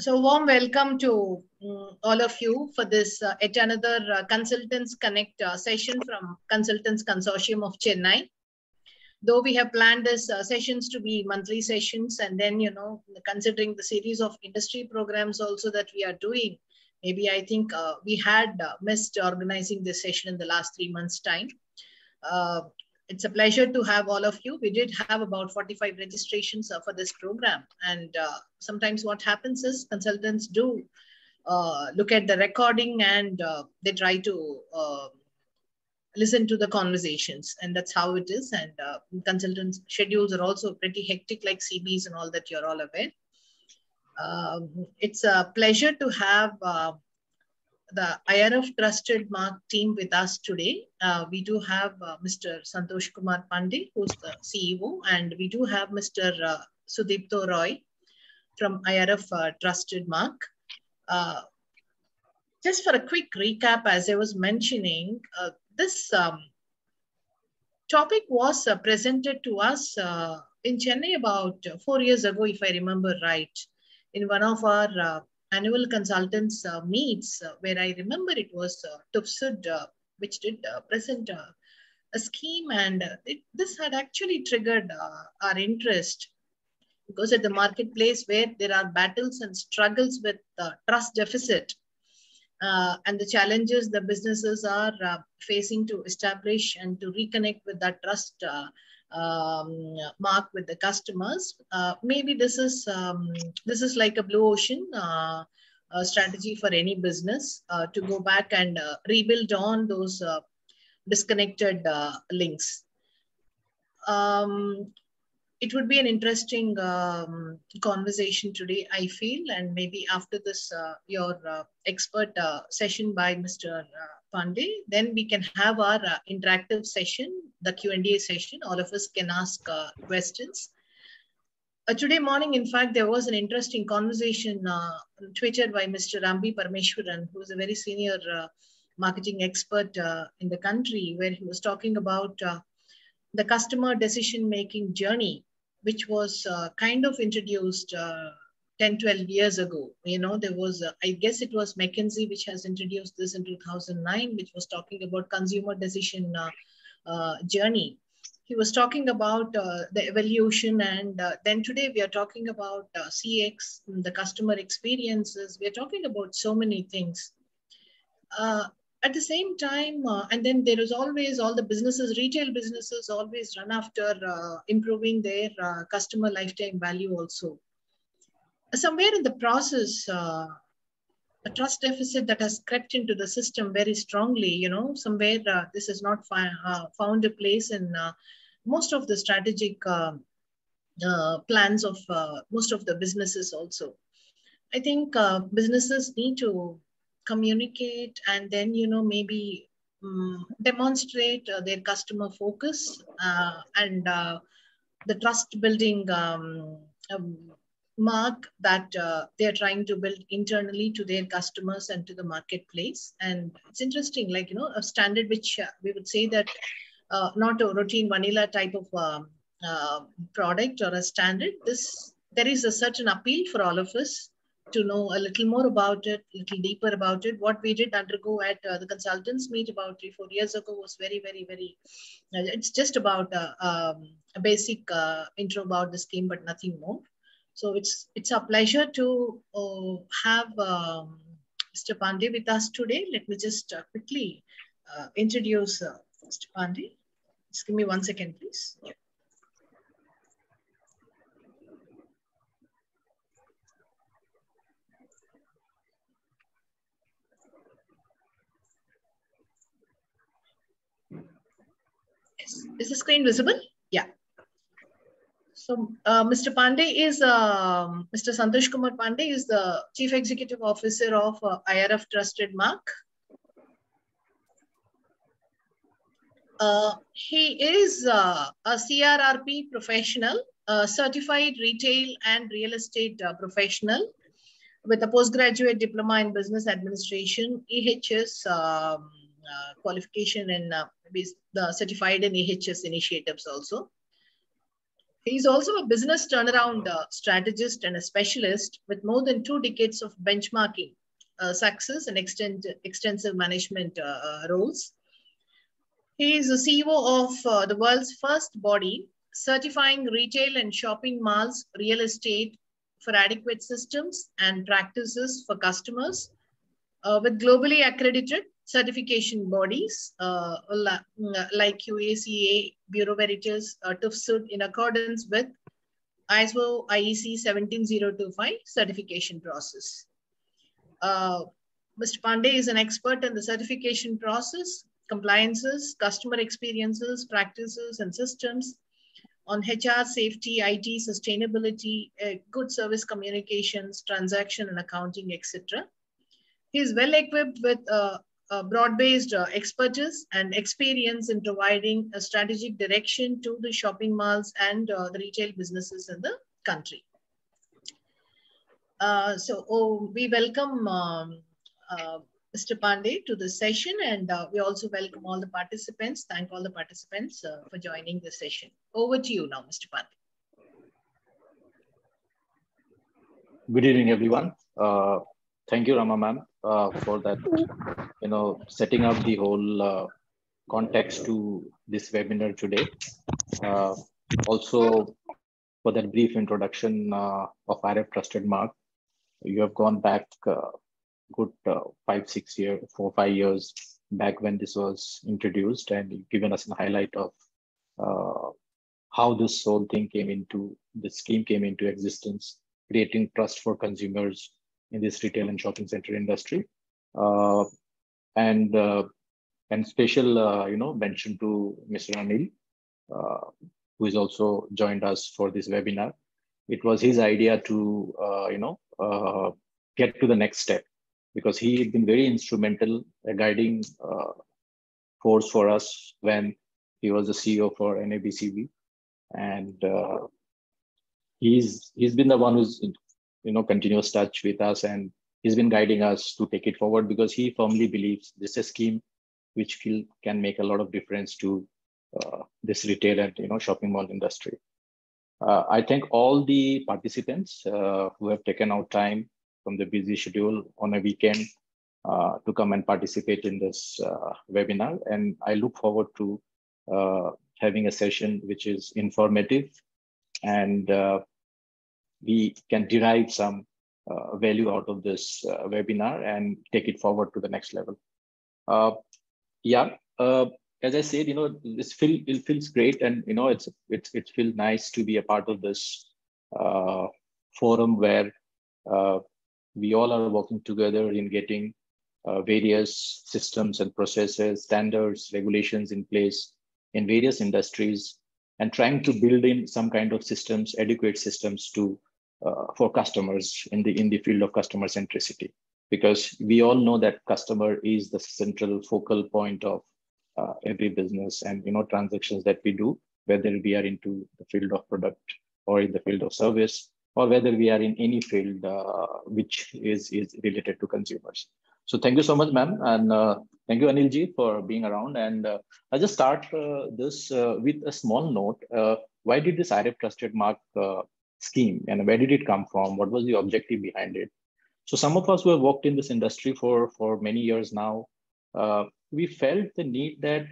So warm welcome to um, all of you for this uh, yet another uh, Consultants Connect uh, session from Consultants Consortium of Chennai. Though we have planned these uh, sessions to be monthly sessions and then, you know, considering the series of industry programs also that we are doing, maybe I think uh, we had uh, missed organizing this session in the last three months time. It's a pleasure to have all of you. We did have about 45 registrations for this program. And sometimes what happens is consultants do uh, look at the recording and uh, they try to uh, listen to the conversations and that's how it is and consultants schedules are also pretty hectic like cbs and all that you're all aware um, it's a pleasure to have the IRF Trusted Mark team with us today. Uh, we do have uh, Mr. Santosh Kumar Pandey, who's the CEO, and we do have Mr. Uh, Sudipto Roy from IRF Trusted Mark. just for a quick recap, as I was mentioning, this um, topic was presented to us in Chennai about four years ago, if I remember right, in one of our annual consultants uh, meets uh, where I remember it was uh, TUV SUD, uh, which did uh, present a scheme and it, this had actually triggered our interest. Because at the marketplace where there are battles and struggles with trust deficit. And the challenges the businesses are facing to establish and to reconnect with that trust um, mark with the customers. Uh, maybe this is um, this is like a blue ocean uh, strategy for any business uh, to go back and uh, rebuild on those uh, disconnected uh, links. Um, it would be an interesting um, conversation today, I feel, and maybe after this, your expert session by Mr. Pandey, then we can have our interactive session the Q&A session. All of us can ask uh, questions. Uh, today morning, in fact, there was an interesting conversation uh, tweeted by Mr. Ambi Parameswaran, who is a very senior uh, marketing expert uh, in the country, where he was talking about uh, the customer decision-making journey, which was kind of introduced 10, 12 years ago. You know, there was, I guess it was McKinsey, which has introduced this in 2009, which was talking about consumer decision uh, journey. He was talking about uh, the evolution, and uh, then today we are talking about CX, the customer experiences. We are talking about so many things at the same time, uh, and then there is always all the businesses, retail businesses always run after uh, improving their uh, customer lifetime value also. Somewhere in the process, a trust deficit that has crept into the system very strongly. You know, somewhere uh, this has not uh, found a place in uh, most of the strategic uh, plans of uh, most of the businesses. Also, I think uh, businesses need to communicate and then you know maybe um, demonstrate their customer focus and the trust building um, um, mark that uh, they're trying to build internally to their customers and to the marketplace. And it's interesting, like, you know, a standard which uh, we would say that uh, not a routine vanilla type of um, uh, product or a standard. This There is a certain appeal for all of us to know a little more about it, a little deeper about it. What we did undergo at uh, the consultants meet about three, four years ago was very, very, very, uh, it's just about um, a basic intro about the scheme, but nothing more. So it's it's a pleasure to uh, have um, Mr. Pandey with us today. Let me just uh, quickly uh, introduce uh, Mr. Pandey. Just give me one second, please. Yeah. Yes. Is the screen visible? Yeah. So uh, Mr. Pandey is, uh, Mr. Santosh Kumar Pandey is the Chief Executive Officer of uh, IRF Trusted Mark. Uh, he is uh, a CRRP professional, certified retail and real estate uh, professional with a postgraduate diploma in business administration, EHS um, qualification and the certified in AHS initiatives also He's also a business turnaround uh, strategist and a specialist with more than two decades of benchmarking uh, success and extend, extensive management uh, uh roles. He is the CEO of uh, the world's first body certifying retail and shopping malls real estate for adequate systems and practices for customers uh, with globally accredited certification bodies uh, like QACA, Bureau Veritas, uh, TÜV in accordance with ISO IEC 17025 certification process. Uh, Mr. Pandey is an expert in the certification process, compliances, customer experiences, practices, and systems on HR, safety, IT, sustainability, uh, good service communications, transaction and accounting, etc. He is well equipped with uh, broad-based uh, expertise and experience in providing a strategic direction to the shopping malls and uh, the retail businesses in the country. Uh, so oh, we welcome um, uh, Mr. Pandey to the session and uh, we also welcome all the participants. Thank all the participants uh, for joining the session. Over to you now, Mr. Pandey. Good evening, everyone. thank you, Rama ma'am uh, for that, you know, setting up the whole uh, context to this webinar today. Uh, also, for that brief introduction uh, of RF Trusted Mark, you have gone back uh, good five, six years, four, five years back when this was introduced, and given us a highlight of how this whole thing came into the scheme came into existence, creating trust for consumers in this retail and shopping center industry. Uh, and uh, and special, uh, you know, mention to Mr. Anil, uh, who is also joined us for this webinar. It was his idea to, uh, you know, uh, get to the next step because he had been very instrumental, a guiding force for us when he was the CEO for NABCB, and he's he's been the one who's you know continuous touch with us and he's been guiding us to take it forward because he firmly believes this is a scheme which can make a lot of difference to uh, this retail and you know shopping mall industry. Uh, I thank all the participants uh, who have taken out time from the busy schedule on a weekend uh, to come and participate in this uh, webinar. And I look forward to uh, having a session which is informative and we can derive some uh, value out of this uh, webinar and take it forward to the next level. Uh, yeah, uh, as I said, you know, this feel it feels great, and you know, it's it's it feels nice to be a part of this uh, forum where uh, we all are working together in getting various systems and processes, standards, regulations in place in various industries, and trying to build in some kind of systems, adequate systems to for customers in the in the field of customer centricity. Because we all know that customer is the central focal point of uh, every business and you know transactions that we do whether we are into the field of product or in the field of service or whether we are in any field uh, which is is related to consumers. So thank you so much ma'am and uh, thank you anil anilji for being around. And uh, i'll just start uh, this with a small note. Why did this irf trusted mark scheme and where did it come from? What was the objective behind it? So some of us who have worked in this industry for, for many years now, uh, we felt the need that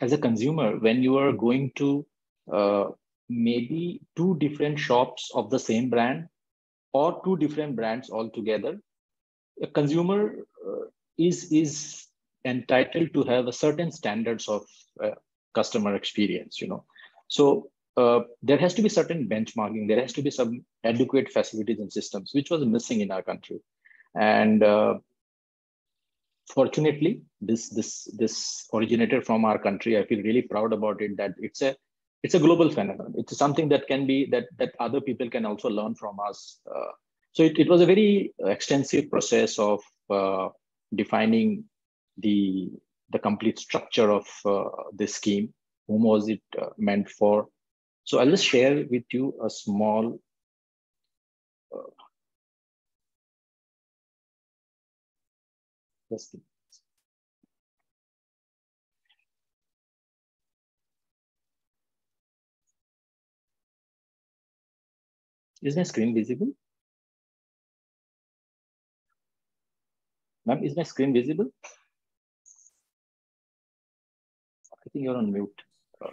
as a consumer, when you are going to uh, maybe two different shops of the same brand or two different brands altogether, a consumer uh, is, is entitled to have a certain standards of uh, customer experience, you know. So uh, there has to be certain benchmarking. There has to be some adequate facilities and systems, which was missing in our country. And uh, fortunately, this this this originated from our country. I feel really proud about it. That it's a it's a global phenomenon. It's something that can be that that other people can also learn from us. Uh, so it, it was a very extensive process of uh, defining the the complete structure of uh, this scheme. Whom was it meant for? So I'll just share with you a small uh, Is my screen visible? Ma'am, is my screen visible? I think you're on mute.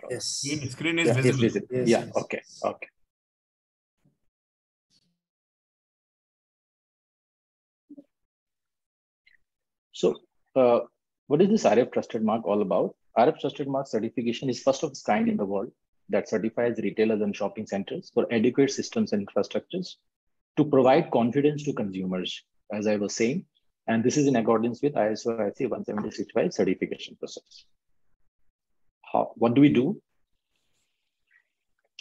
Yes. Screen, screen is yeah, visible. visible. Yes, yeah, yes. okay, okay. So uh, what is this RF Trusted Mark all about? RF Trusted Mark certification is first of its kind in the world that certifies retailers and shopping centers for adequate systems and infrastructures to provide confidence to consumers, as I was saying. And this is in accordance with ISO IEC 176 certification process. How, what do we do?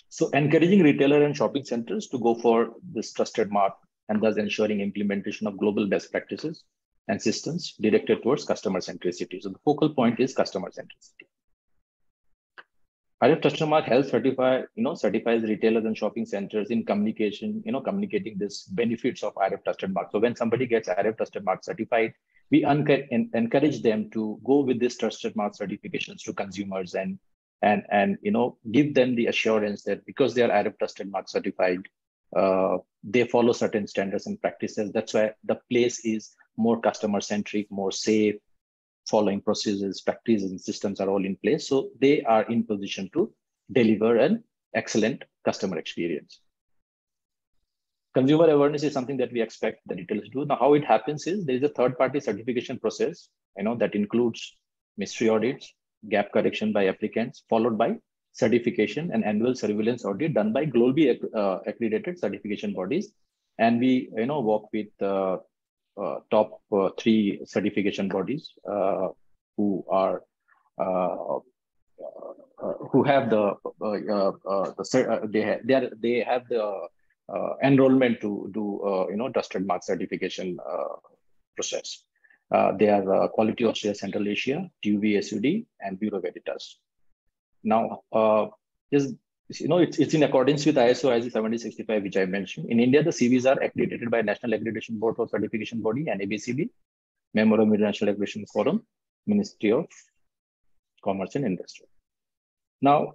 So encouraging retailer and shopping centers to go for this trusted mark and thus ensuring implementation of global best practices and systems directed towards customer centricity. So the focal point is customer centricity. RF Trusted Mark helps certify, you know, certifies retailers and shopping centers in communication, you know, communicating this benefits of RF Trusted Mark. So when somebody gets RF Trusted Mark certified, we encourage them to go with this Trusted Mark certifications to consumers and and and you know give them the assurance that because they are RF Trusted Mark certified, uh, they follow certain standards and practices. That's why the place is more customer centric, more safe, following procedures, practices, and systems are all in place. So they are in position to deliver an excellent customer experience. Consumer awareness is something that we expect the retailers to do. Now, how it happens is there is a third-party certification process, you know, that includes mystery audits, gap correction by applicants, followed by certification and annual surveillance audit done by globally uh, accredited certification bodies. And we, you know, work with uh, Uh, top uh, three certification bodies uh, who are uh, uh, who have the the they have they, are, they have the enrollment to do you know trusted mark certification process. Uh, they are uh, Quality Austria Central Asia, TUV SUD, and Bureau Veritas. Now, uh, is you know, it's, it's in accordance with ISO IEC 7065, which I mentioned. In India, the CBs are accredited by National Accreditation Board for Certification Body, NABCB, member of International Accreditation Forum, Ministry of Commerce and Industry. Now,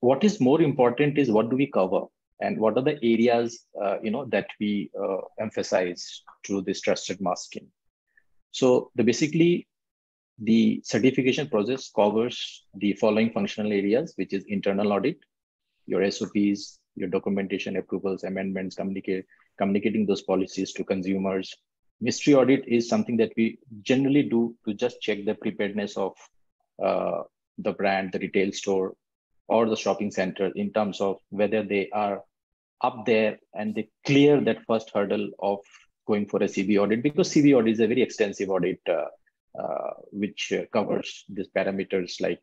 what is more important is what do we cover and what are the areas, uh, you know, that we uh, emphasize through this trusted masking. So the basically the certification process covers the following functional areas, which is internal audit, your SOPs, your documentation approvals, amendments, communicate, communicating those policies to consumers. Mystery audit is something that we generally do to just check the preparedness of uh, the brand, the retail store, or the shopping center in terms of whether they are up there and they clear that first hurdle of going for a CB audit because CB audit is a very extensive audit uh, uh, which covers these parameters like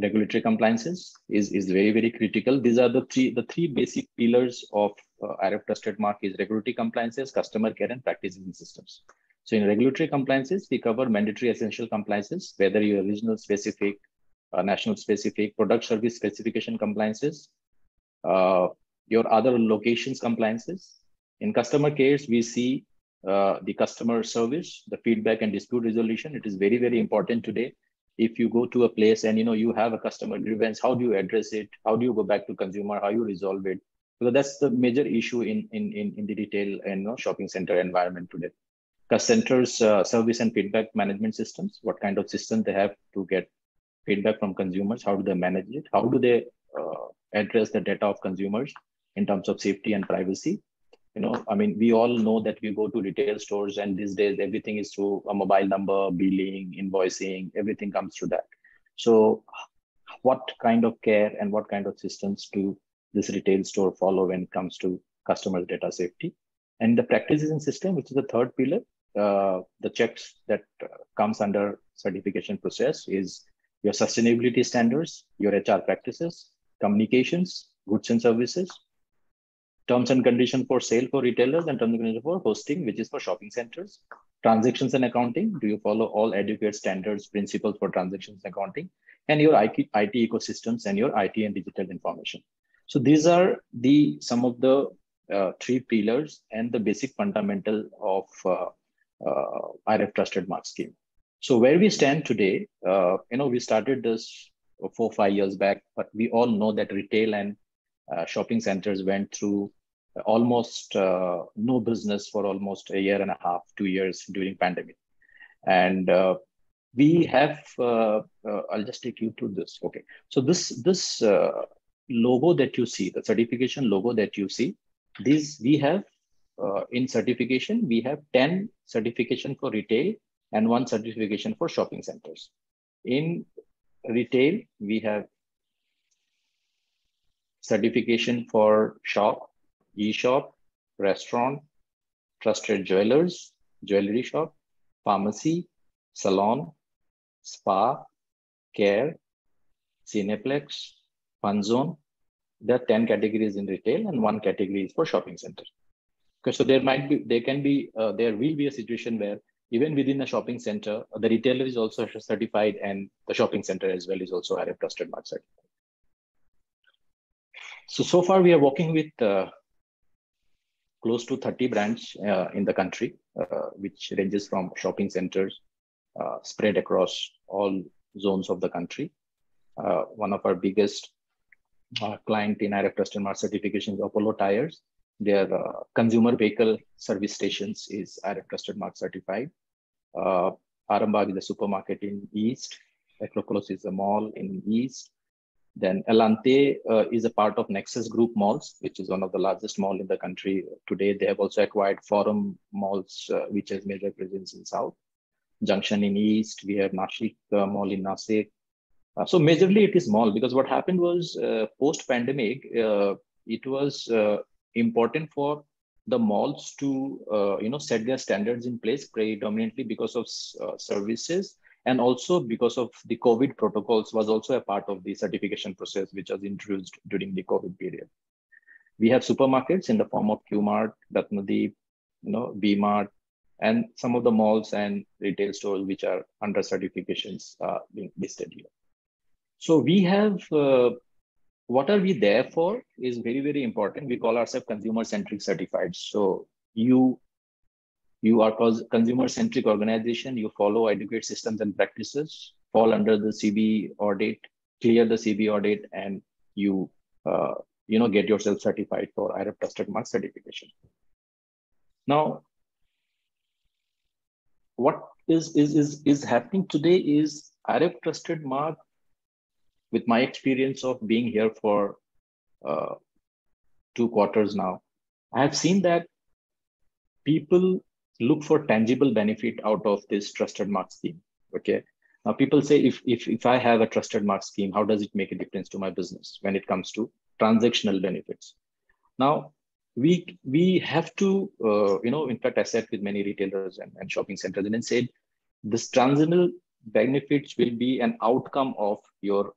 regulatory compliances is, is very, very critical. These are the three, the three basic pillars of uh, RF Trusted Mark is regulatory compliances, customer care, and practices and systems. So in regulatory compliances, we cover mandatory essential compliances, whether you're regional specific, uh, national specific, product service specification compliances, uh, your other locations compliances. In customer cares, we see uh, the customer service, the feedback and dispute resolution. It is very, very important today if you go to a place and you know you have a customer grievance how do you address it? How do you go back to consumer? How you resolve it? So that's the major issue in in in, in the retail and you know, shopping center environment today. Centers uh, service and feedback management systems what kind of system they have to get feedback from consumers how do they manage it? How do they uh, address the data of consumers in terms of safety and privacy you know i mean we all know that we go to retail stores and these days everything is through a mobile number billing invoicing everything comes through that. So what kind of care and what kind of systems do this retail store follow when it comes to customer data safety? And the practices and system which is the third pillar uh, the checks that uh, comes under certification process is your sustainability standards your hr practices communications goods and services terms and conditions for sale for retailers and terms and conditions for hosting, which is for shopping centers. Transactions and accounting, do you follow all adequate standards, principles for transactions and accounting, and your IT, ecosystems and your IT and digital information. So these are the some of the uh, three pillars and the basic fundamental of uh, uh, RF Trusted Mark Scheme. So where we stand today, uh, you know, we started this four five years back, but we all know that retail and uh, shopping centers went through almost uh, no business for almost a year and a half, two years during pandemic. And uh, we have, uh, uh, I'll just take you through this. Okay. So this, this logo that you see, the certification logo that you see, this we have in certification, we have 10 certification for retail and one certification for shopping centers. In retail, we have certification for shop, e-shop, restaurant, trusted jewelers, jewelry shop, pharmacy, salon, spa, care, cineplex, fun zone. There are 10 categories in retail and one category is for shopping center. Okay, so there might be, there can be, uh, there will be a situation where even within a shopping center, the retailer is also certified and the shopping center as well is also had a trusted mark certified. So, so far we are working with uh, close to 30 brands uh, in the country, uh, which ranges from shopping centers uh, spread across all zones of the country. Uh, one of our biggest uh, client in IRF Trusted Mark certifications, Apollo Tires. Their consumer vehicle service stations is IRF Trusted Mark certified. Uh, Arambagh is a supermarket in East. Acropolis is a mall in East. Then Elante uh, is a part of Nexus Group Malls, which is one of the largest mall in the country today. They have also acquired Forum Malls, uh, which has major presence in South. Junction in East, we have Nashik uh, Mall in Nasik. Uh, so majorly it is mall because what happened was uh, post-pandemic, uh, it was important for the malls to you know set their standards in place predominantly because of services and also because of the COVID protocols was also a part of the certification process, which was introduced during the COVID period. We have supermarkets in the form of Qmart, Ratnadeep, you know, V-Mart, and some of the malls and retail stores which are under certifications uh, being listed here. So we have, uh, what are we there for is very, very important. We call ourselves consumer-centric certified. So you you are consumer centric organization. You follow adequate systems and practices. Fall under the cb audit clear the cb audit and you uh, you know get yourself certified for IRF trusted mark certification. Now what is is is, is happening today is IRF trusted mark with my experience of being here for uh, two quarters now i have seen that people look for tangible benefit out of this trusted mark scheme. Okay. Now people say if, if, if I have a trusted mark scheme, how does it make a difference to my business when it comes to transactional benefits? Now we we have to uh, you know in fact I sat with many retailers and, and shopping centers and said this transactional benefits will be an outcome of your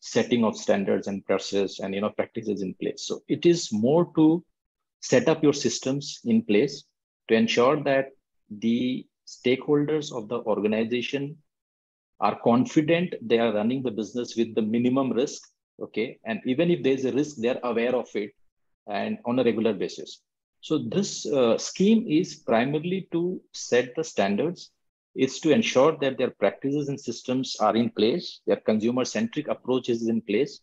setting of standards and process and you know practices in place. So it is more to set up your systems in place to ensure that the stakeholders of the organization are confident they are running the business with the minimum risk okay? And even if there's a risk they're aware of it and on a regular basis. So this uh, scheme is primarily to set the standards. It's to ensure that their practices and systems are in place their consumer centric approach is in place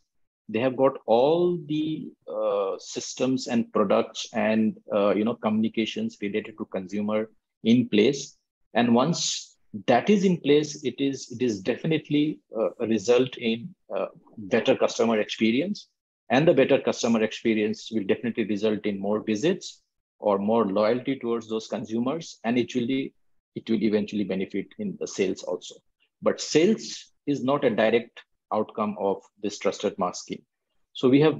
they have got all the uh, systems and products and uh, you know communications related to consumer in place. And once that is in place it is it is definitely uh, a result in uh, better customer experience. And the better customer experience will definitely result in more visits or more loyalty towards those consumers. And it will be it will eventually benefit in the sales also. But sales is not a direct outcome of this trusted mark scheme. So we have,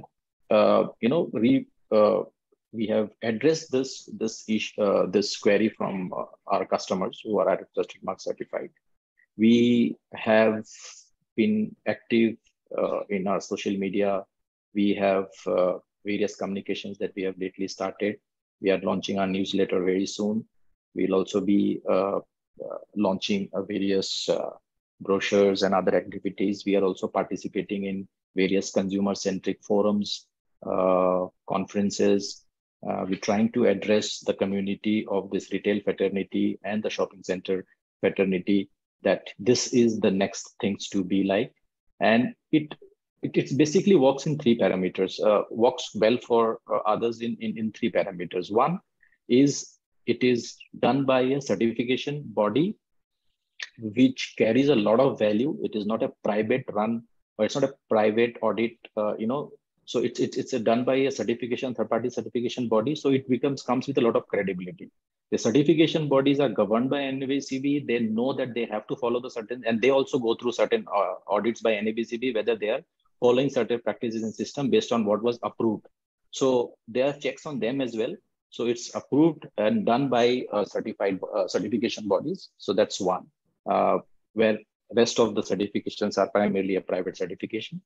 uh, you know, uh, we have addressed this this uh, this query from uh, our customers who are at trusted mark certified. We have been active uh, in our social media. We have uh, various communications that we have lately started. We are launching our newsletter very soon. We'll also be launching various brochures and other activities. We are also participating in various consumer centric forums, uh, conferences. Uh, we're trying to address the community of this retail fraternity and the shopping center fraternity that this is the next things to be like. And it it, it basically works in three parameters, uh, works well for uh, others in, in, in three parameters. One is it is done by a certification body which carries a lot of value. It is not a private run or it's not a private audit, uh, you know, so it's, it's, it's done by a certification, third party certification body. So it becomes, comes with a lot of credibility. The certification bodies are governed by NABCB. They know that they have to follow the certain, and they also go through certain uh, audits by NABCB, whether they are following certain practices and system based on what was approved. So there are checks on them as well. So it's approved and done by uh, certified uh, certification bodies. So that's one, uh, where rest of the certifications are primarily a private certification.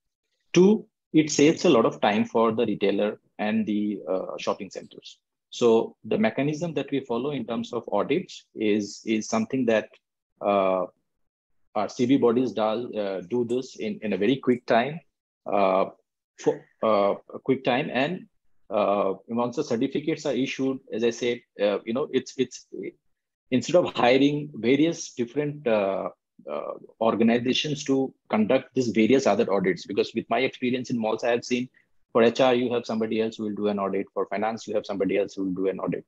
Two, it saves a lot of time for the retailer and the uh, shopping centers. So the mechanism that we follow in terms of audits is, is something that uh, our CB bodies does, uh, do this in, in a very quick time, uh, for uh, a quick time. And uh, once the certificates are issued, as I said, you know, it's, it's instead of hiring various different uh, organizations to conduct these various other audits because with my experience in malls i have seen for hr you have somebody else who will do an audit for finance you have somebody else who will do an audit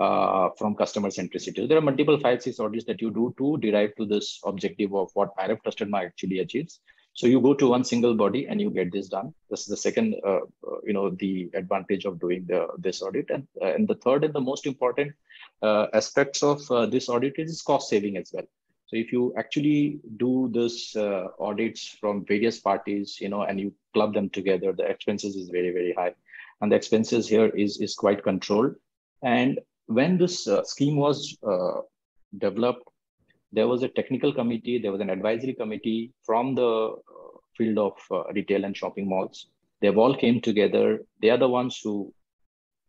uh, from customer centricity. There are multiple five six audits that you do to derive to this objective of what irf trusted mark actually achieves. So you go to one single body and you get this done. This is the second uh, uh you know the advantage of doing the this audit. And uh, and the third and the most important uh, aspects of this audit is cost saving as well so if you actually do this uh, audits from various parties, you know, and you club them together, the expenses is very, very high. And the expenses here is, is quite controlled. And when this uh, scheme was uh, developed, there was a technical committee, there was an advisory committee from the uh, field of uh, retail and shopping malls. They've all came together. They are the ones who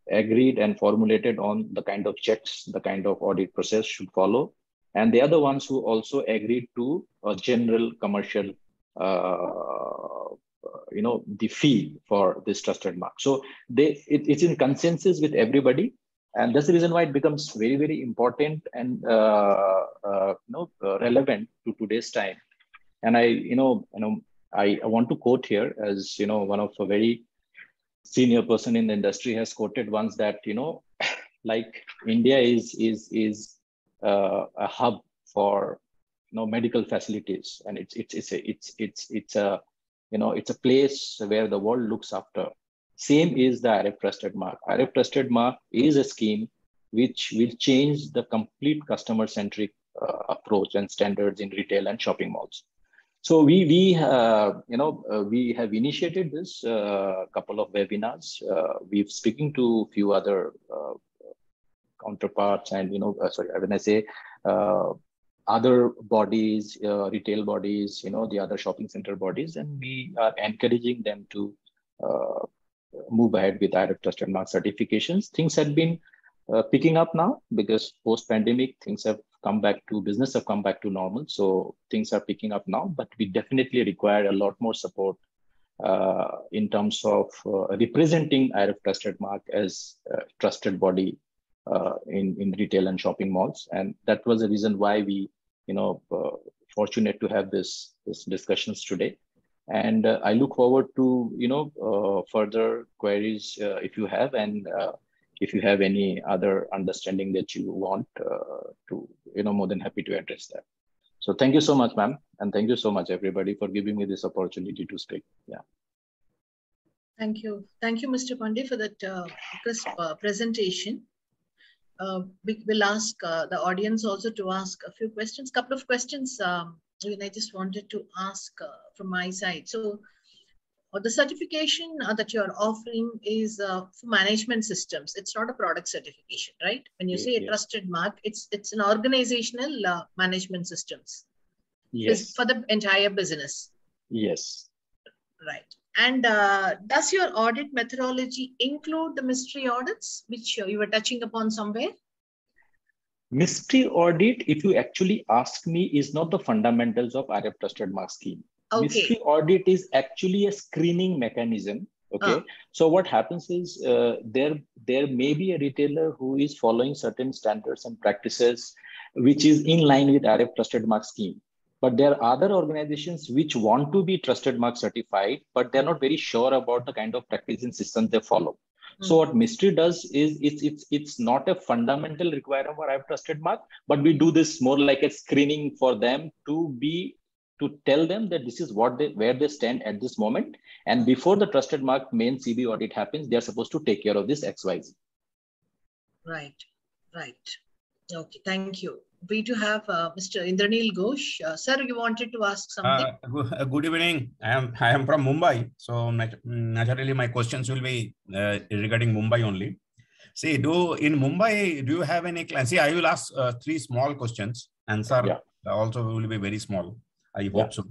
agreed and formulated on the kind of checks, the kind of audit process should follow. And the ones who also agreed to a general commercial uh, you know the fee for this trusted mark. So they it, it's in consensus with everybody. And that's the reason why it becomes very very important and uh, uh, you know uh, relevant to today's time. And i you know you know I, I want to quote here as you know one of a very senior person in the industry has quoted once that you know like india is is is uh, a hub for you know medical facilities, and it's it's it's a, it's it's it's a you know it's a place where the world looks after. Same is the IRF Trusted Mark. IRF Trusted Mark is a scheme which will change the complete customer centric uh, approach and standards in retail and shopping malls. So we we uh, you know uh, we have initiated this uh, couple of webinars. Uh, we've speaking to a few other uh, counterparts and you know uh, sorry when i say other bodies retail bodies you know the other shopping center bodies and we are encouraging them to move ahead with IRF trusted mark certifications things have been picking up now because post pandemic things have come back to business have come back to normal. So things are picking up now but we definitely require a lot more support uh, in terms of uh, representing IRF trusted mark as a trusted body uh, in in retail and shopping malls, and that was the reason why we, you know, uh, fortunate to have this this discussions today. And uh, I look forward to you know uh, further queries uh, if you have, and uh, if you have any other understanding that you want to, you know, more than happy to address that. So thank you so much, ma'am, and thank you so much, everybody, for giving me this opportunity to speak. Yeah. Thank you. Thank you, Mr. Pandey, for that uh, crisp uh, presentation uh, we will ask uh, the audience also to ask a few questions, couple of questions um, I just wanted to ask uh, from my side. So uh, the certification uh, that you're offering is uh, for management systems. It's not a product certification, right? When you say a trusted mark, it's it's an organizational management systems. Yes. For the entire business. Yes. Right. And uh, does your audit methodology include the mystery audits, which you were touching upon somewhere? Mystery audit, if you actually ask me, is not the fundamentals of IRF Trusted Mark scheme. Okay. Mystery audit is actually a screening mechanism. Okay. Uh. So what happens is uh, there there may be a retailer who is following certain standards and practices, which is in line with IRF Trusted Mark scheme. But there are other organizations which want to be trusted mark certified, but they're not very sure about the kind of practice and systems they follow. Mm-hmm. So what mystery does is it's it's it's not a fundamental requirement for IRF trusted mark, but we do this more like a screening for them to be to tell them that this is what they where they stand at this moment. And before the trusted mark main CB audit happens, they're supposed to take care of this XYZ. Right, right. Okay, thank you. We do have uh, Mr. Indranil Ghosh. Uh, sir, you wanted to ask something? Uh, good evening. I am I am from Mumbai, so naturally my questions will be uh, regarding Mumbai only. See, do in Mumbai do you have any clients? See, I will ask uh, three small questions. Answer yeah. also will be very small. I hope yeah. so.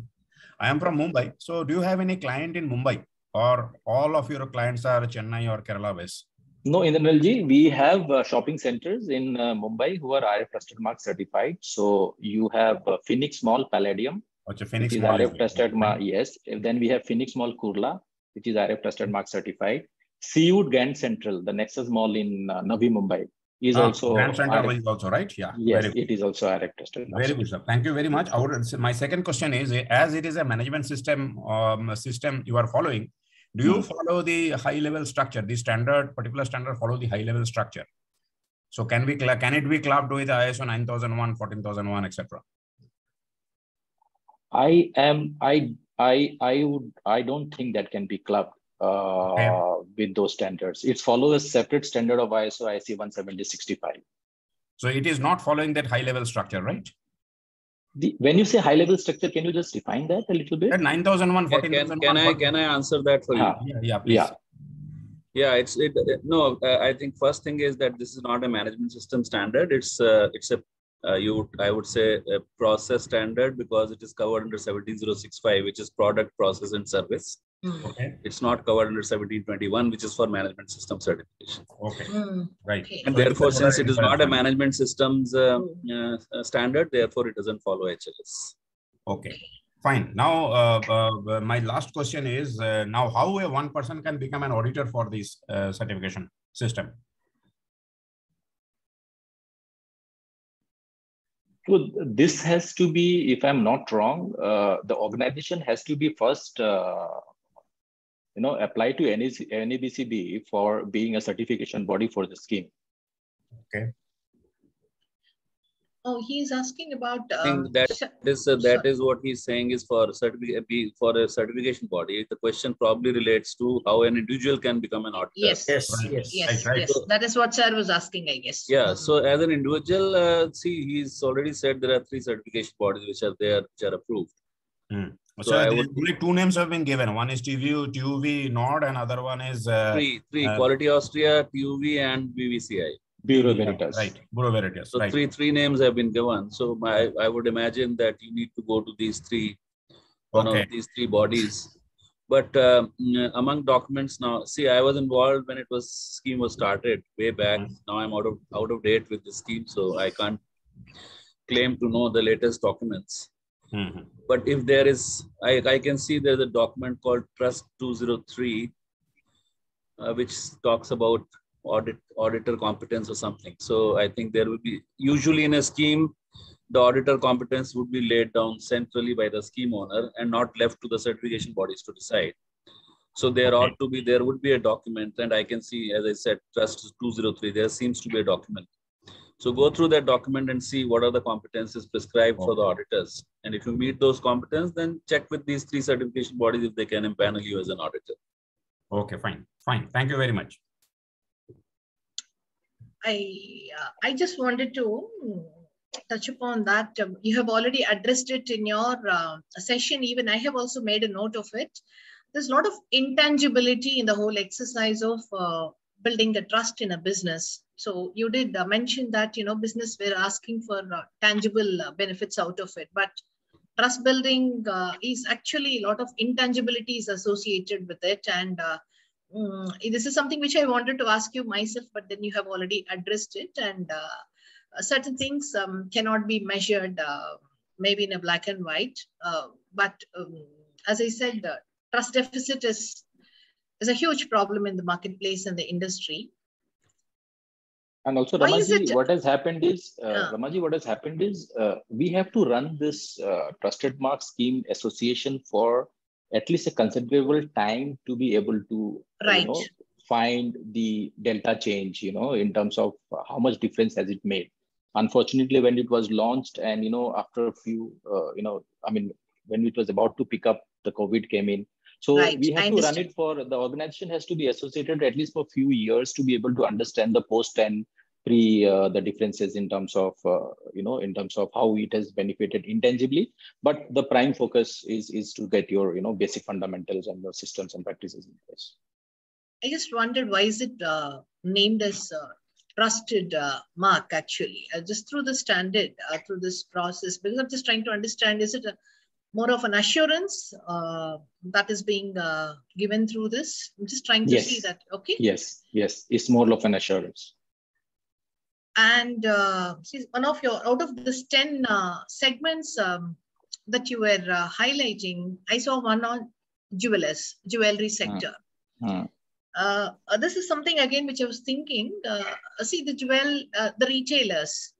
I am from Mumbai. So, do you have any client in Mumbai, or all of your clients are Chennai or Kerala based? No, in the NLG, we have uh, shopping centers in uh, Mumbai who are IRF Trusted Mark certified. So you have uh, Phoenix Mall Palladium, which is Phoenix Mall IRF Trusted Mark. Yes. Then we have Phoenix Mall Kurla, which is IRF Trusted Mark certified. Seawood Grand Central, the Nexus Mall in uh, Navi Mumbai, is ah, also Grand Central is also right. Yeah. Yes, it is also Trusted. Mark very good, sir. Thank you very much. Our, my second question is, as it is a management system um, system you are following do you hmm. follow the high level structure the standard particular standard follow the high level structure so can we can it be clubbed with iso 9001 14001 etc i am i i i would i don't think that can be clubbed uh, okay. with those standards it's follow a separate standard of iso ic 17065 so it is not following that high level structure right the, when you say high level structure, can you just define that a little bit? 9001, can, can I can I answer that for you? Ah, yeah, yeah, please. Yeah. Yeah, it's it. No, uh, I think first thing is that this is not a management system standard. It's uh, it's a uh, you I would say a process standard because it is covered under 17065, which is product, process, and service. Hmm. Okay. It's not covered under 1721, which is for management system certification. Okay. Mm. Right. And so therefore, since it is not a management systems uh, hmm. uh, standard, therefore it doesn't follow HLS. Okay. Fine. Now, uh, uh, my last question is uh, now how a one person can become an auditor for this uh, certification system? So this has to be, if I'm not wrong, the organization has to be first you know, apply to NABCB for being a certification body for the scheme. Okay. Oh, he's asking about. I think um, that is uh, that is what he's saying is for certificate for a certification body. The question probably relates to how an individual can become an auditor. Yes, yes, yes, yes. Yes. So, that is what sir was asking, I guess. Yeah. So as an individual, uh, see, he's already said there are three certification bodies which are there, which are approved. Hmm. So, so would, only two names have been given. One is TUV, TUV Nord, and other one is uh, three. Three uh, Quality Austria, TUV, and BVCI. Bureau Veritas. Right. Bureau Veritas. So right. three three names have been given. So my I would imagine that you need to go to these three, one okay. of these three bodies. But uh, among documents now, see, I was involved when it was scheme was started way back. Mm-hmm. Now I'm out of out of date with the scheme, so I can't claim to know the latest documents. Mm-hmm. But if there is, I, I can see there's a document called Trust 203, uh, which talks about audit auditor competence or something. So I think there will be usually in a scheme, the auditor competence would be laid down centrally by the scheme owner and not left to the certification bodies to decide. So there okay. ought to be, there would be a document, and I can see, as I said, Trust 203, there seems to be a document so go through that document and see what are the competences prescribed okay. for the auditors. And if you meet those competences, then check with these three certification bodies if they can impanel you as an auditor. Okay, fine, fine. Thank you very much. I uh, I just wanted to touch upon that. Um, you have already addressed it in your uh, session. Even I have also made a note of it. There's a lot of intangibility in the whole exercise of uh, building the trust in a business so you did uh, mention that, you know, business were asking for uh, tangible uh, benefits out of it, but trust building uh, is actually a lot of intangibilities associated with it. And uh, mm, this is something which I wanted to ask you myself, but then you have already addressed it. And uh, certain things um, cannot be measured maybe in a black and white. but um, as I said, the trust deficit is, is a huge problem in the marketplace and the industry And also, Why Ramaji, what has happened is, uh, Yeah. Ramaji, what has happened is, uh, we have to run this uh, trusted mark scheme association for at least a considerable time to be able to, Right. you know, find the delta change, you know, in terms of how much difference has it made. Unfortunately, when it was launched, and you know, after a few, uh, you know, I mean, when it was about to pick up, the COVID came in. So Right, we I have to run it for the organization has to be associated at least for a few years to be able to understand the post and pre uh, the differences in terms of uh, you know in terms of how it has benefited intangibly. But the prime focus is is to get your you know basic fundamentals and your systems and practices in place. I just wondered why is it uh, named as uh, trusted uh, mark actually? Uh, just through the standard uh, through this process because I'm just trying to understand is it a, more of an assurance uh, that is being uh, given through this? I'm just trying to Yes. see that. Okay. yes yes it's more of an assurance And uh, one of your out of this 10 uh, segments um, that you were uh, highlighting, I saw one on jewelers, jewelry sector. Hmm. Uh, this is something again which I was thinking. Uh, see, the jewel, uh, the retailers.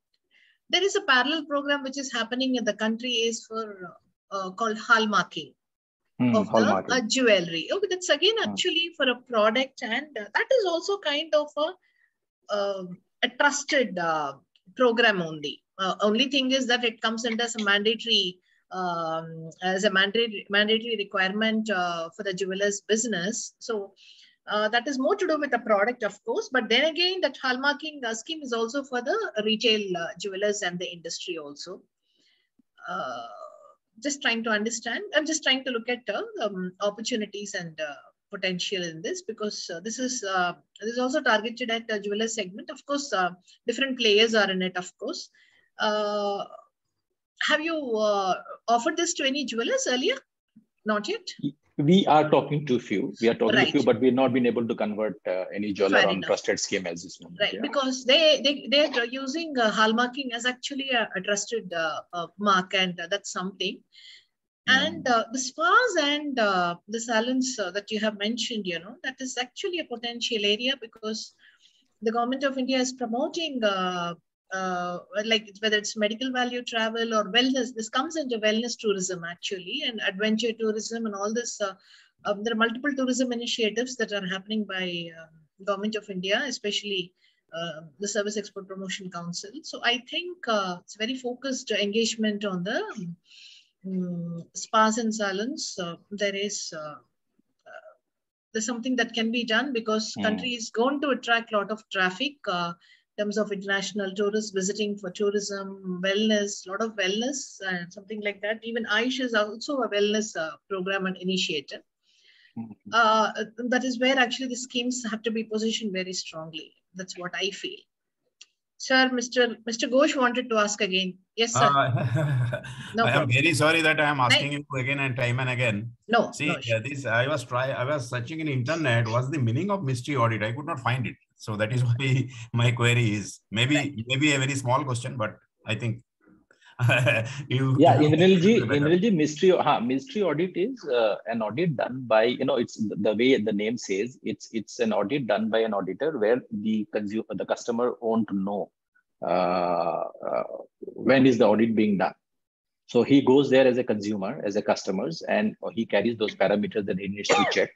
There is a parallel program which is happening in the country is for uh, called hallmarking Hmm, of the hallmarking. uh, jewelry. Okay, that's again Hmm. actually for a product, and uh, that is also kind of a um a trusted uh, program only. Uh, only thing is that it comes under some mandatory um, as a mandatory mandatory requirement uh, for the jewelers business. So. Uh, that is more to do with the product, of course, but then again, that hallmarking uh, scheme is also for the retail uh, jewelers and the industry also. Uh, just trying to understand. I'm just trying to look at uh, um, opportunities and uh, potential in this because uh, this is uh, this is also targeted at the jeweler segment. Of course, uh, different players are in it. Of course, uh, have you uh, offered this to any jewelers earlier? Not yet. We are talking to few we are talking to Right. few but we've not been able to convert uh, any jeweler on enough. trusted scheme as this moment Right, yeah. because they they they're using uh, hallmarking as actually a, a trusted uh, uh, mark, and uh, that's something. And uh, the spas and uh, the salons uh, that you have mentioned, you know, that is actually a potential area because the government of India is promoting, uh, uh, like whether it's medical value travel or wellness. This comes into wellness tourism actually, and adventure tourism and all this. Uh, um, there are multiple tourism initiatives that are happening by um, government of India, especially uh, the Service Export Promotion Council. So I think uh, it's very focused engagement on the um, spas and salons. Uh, there is uh, uh, there's something that can be done because Mm. country is going to attract a lot of traffic uh, terms of international tourists visiting for tourism, wellness, a lot of wellness and something like that. Even AYUSH is also a wellness uh, program and initiative. Mhm. Uh, that is where actually the schemes have to be positioned very strongly. That's what I feel. Sir, Mr. Mr. Ghosh wanted to ask again. Yes, sir. Uh, No I am very sorry that I am asking you again and time and again. no, See, no. uh, this I was try I was searching in internet. What's the meaning of mystery audit? I could not find it. So that is why my query is maybe maybe a very small question, but I think you. yeah Indranilji, better. Mystery huh, mystery audit is uh, an audit done by you know it's the- way the name says it's it's an audit done by an auditor where the consumer the customer want to know uh, uh, when is the audit being done so he goes there as a consumer as a customers and he carries those parameters that he needs to check.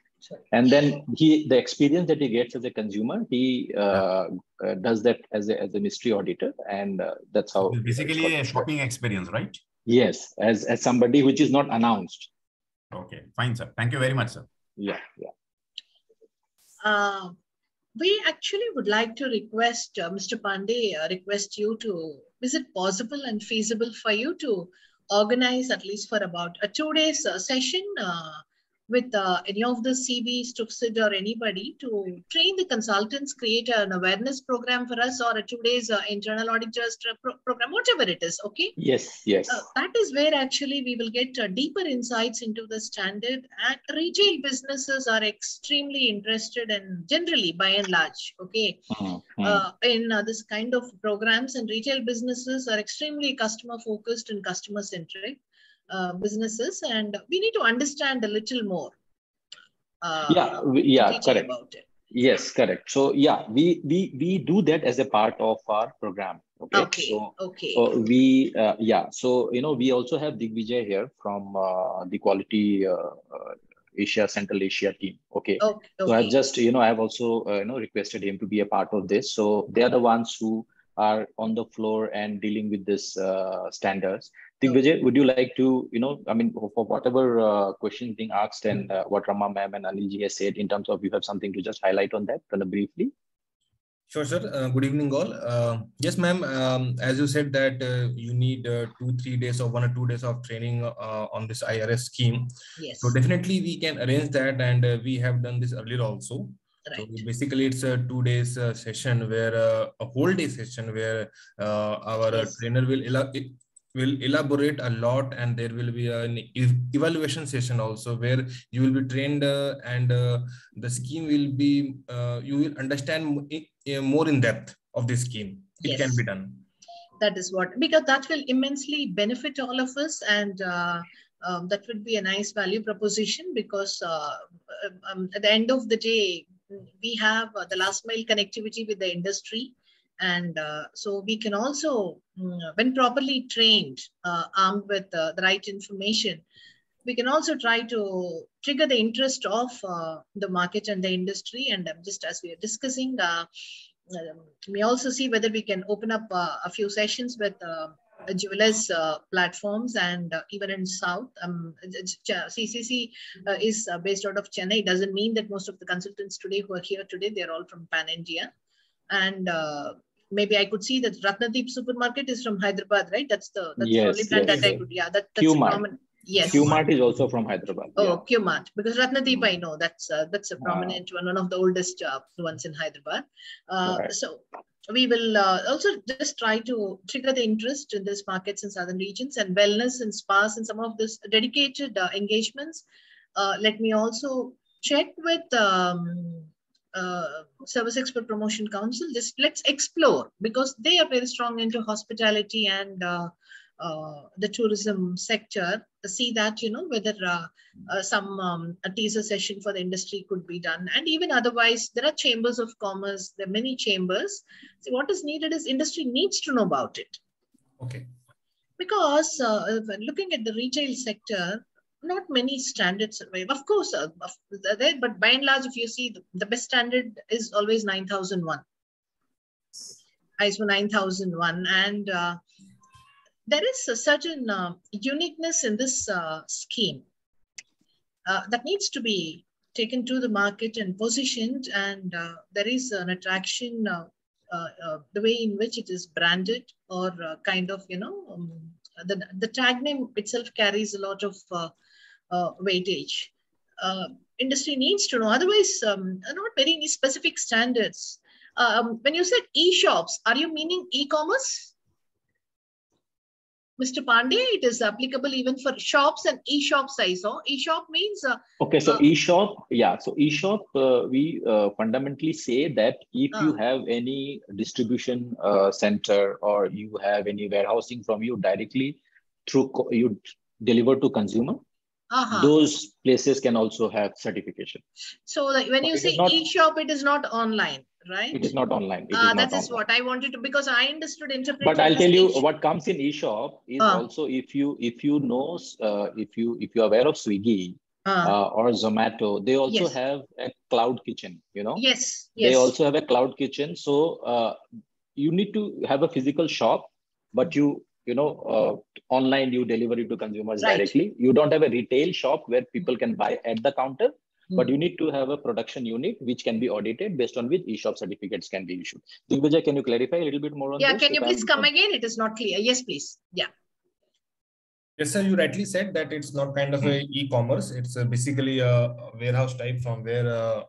And then he the experience that he gets as a consumer he uh, uh, does that as a, as a mystery auditor and uh, that's how It's it's basically a shopping experience, right? Yes, as as somebody which is not announced. Okay, fine, sir. Thank you very much, sir. Yeah, yeah. Uh, we actually would like to request uh, Mr. Pandey, uh, request you to, is it possible and feasible for you to organize at least for about a two days uh, session uh, with uh, any of the CBs, TUFSID or anybody to train the consultants, create an awareness program for us or a two days uh, internal auditors tra- pro- program, whatever it is, okay? Yes, yes. Uh, that is where actually we will get uh, deeper insights into the standard and retail businesses are extremely interested and generally by and large okay Mm, mm. uh, in uh, this kind of programs and retail businesses are extremely customer focused and customer centric uh, businesses and we need to understand a little more uh, yeah, we- yeah, correct. about it Yes, correct. So yeah, we we we do that as a part of our program. Okay. Okay. So, okay. so we uh, yeah. So you know we also have Digvijay here from uh, the Quality uh, uh, Austria Central Asia team. Okay. okay. So I've just you know I've also uh, you know requested him to be a part of this. So they are the ones who are on the floor and dealing with this uh, standards. Digvijay, would you like to, you know, I mean, for whatever uh, questions being asked and uh, what Rama ma'am and Anilji has said in terms of you have something to just highlight on that kind of briefly? Sure, sir. Uh, good evening, all. Uh, yes, ma'am. Um, as you said that uh, you need uh, two, three days or one or two days of training uh, on this IRF scheme. Yes. So definitely we can arrange that, and uh, we have done this earlier also. right. So basically, it's a two days uh, session where uh, a whole day session where uh, our uh, Yes. trainer will ela- will elaborate a lot, and there will be an evaluation session also where you will be trained uh, and uh, the scheme will be uh, you will understand uh, more in depth of the scheme. It can be done. that is what because that will immensely benefit all of us and uh, um, that would be a nice value proposition because uh, um, at the end of the day we have uh, the last mile connectivity with the industry and uh, so we can also mm, when properly trained uh, armed with uh, the right information we can also try to trigger the interest of uh, the market and the industry. And um, just as we are discussing uh, um, we also see whether we can open up uh, a few sessions with jewelers uh, platforms. And uh, even in south um, ccc uh, is based out of chennai. It doesn't mean that most of the consultants today who are here today they're all from pan india and uh, maybe i could see that ratnadeep supermarket is from hyderabad right that's the that's the Yes, only brand yes. that i could yeah that, that's Qmart. common yes Qmart is also from Hyderabad. Oh, yeah. Qmart, because Ratnadeep, I know that's uh, that's a prominent one, one of the oldest uh, ones in Hyderabad. Uh, Right. So we will uh, also just try to trigger the interest in these markets in southern regions and wellness and spas and some of this dedicated uh, engagements. Uh, let me also check with um, uh, Service Export Promotion Council. Just let's explore because they are very strong into hospitality and uh, uh, the tourism sector. See that you know whether uh, uh, some um, a teaser session for the industry could be done and even otherwise there are chambers of commerce there are many chambers see what is needed is industry needs to know about it Okay. because uh, looking at the retail sector not many standards available. of course uh, there, but by and large if you see the, the best standard is always 9001 ISO 9001 and uh, there is a certain uh, uniqueness in this uh, scheme uh, that needs to be taken to the market and positioned and uh, there is an attraction uh, the way in which it is branded or kind of you know um, the, the tag name itself carries a lot of weightage uh, industry needs to know otherwise um, not very specific standards um, when you said e-shops are you meaning e-commerce Mr. Pandey, it is applicable even for shops and e-shops I saw. E-shop means uh, Okay, so Uh, eShop, yeah, so eShop, uh, we uh, fundamentally say that if you Uh. have any distribution uh, center or you have any warehousing from you directly through you deliver to consumer, uh-huh. those places can also have certification. so like when but you say e-shop, it is not online, right? It is not online. It uh, that is online. what I wanted to because I understood. But I'll tell you what comes in e-shop is Ah. also if you if you know uh, if you if you're aware of Swiggy Uh, uh, or Zomato, they also Yes. have a cloud kitchen. You know, yes, yes. they also have a cloud kitchen so uh, you need to have a physical shop but you you know uh, online you deliver it to consumers Right. directly you don't have a retail shop where people can buy at the counter but Mm. you need to have a production unit which can be audited based on which e-shop certificates can be issued Digvijay, can you clarify a little bit more on yeah, this can you if please I'm- come again? It is not clear. Yes, please. Yeah. Yes, sir. You rightly said that it's not kind of a e-commerce. It's uh, basically a warehouse type from where uh,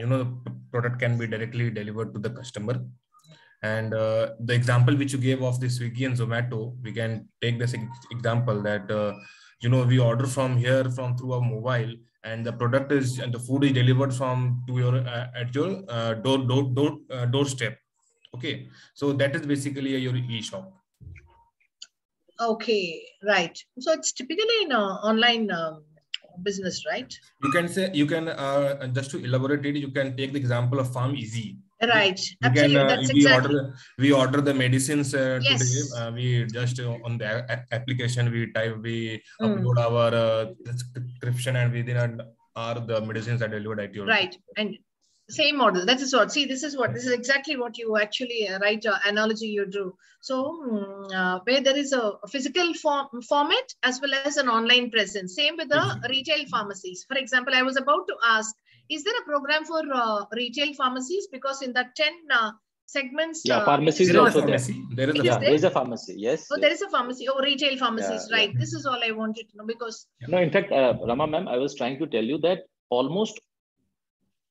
you know the product can be directly delivered to the customer. And uh, the example which you gave of the Swiggy and Zomato, we can take this example that uh, you know we order from here from through our mobile, and the product is and the food is delivered from to your uh, at your uh, door door door uh, doorstep. Okay, so that is basically your e-shop. Okay, right. So it's typically in uh, online um, business, right? You can say you can uh, just to elaborate it. You can take the example of PharmEasy. Right. You Absolutely. can, uh, That's we exactly. order we order the medicines uh, Yes. today. Uh, we just on the application we type we Mm. upload our uh, description and within an hour the medicines are delivered at your Right. And same model. That is what. See, this is what. This is exactly what you actually uh, right uh, analogy you drew. So mm, uh, where there is a physical form format as well as an online presence. Same with the Mhm. retail pharmacies. For example, I was about to ask, is there a program for uh, retail pharmacies? Because in that ten uh, segments, Yeah, uh, pharmacies it There is is also a there. pharmacy. There is a Yeah, there is a pharmacy. Yes. Oh, yes. there is a pharmacy. Oh, retail pharmacies, Yeah, right? yeah. This is all I wanted to know because No, in fact, uh, Rama ma'am, I was trying to tell you that almost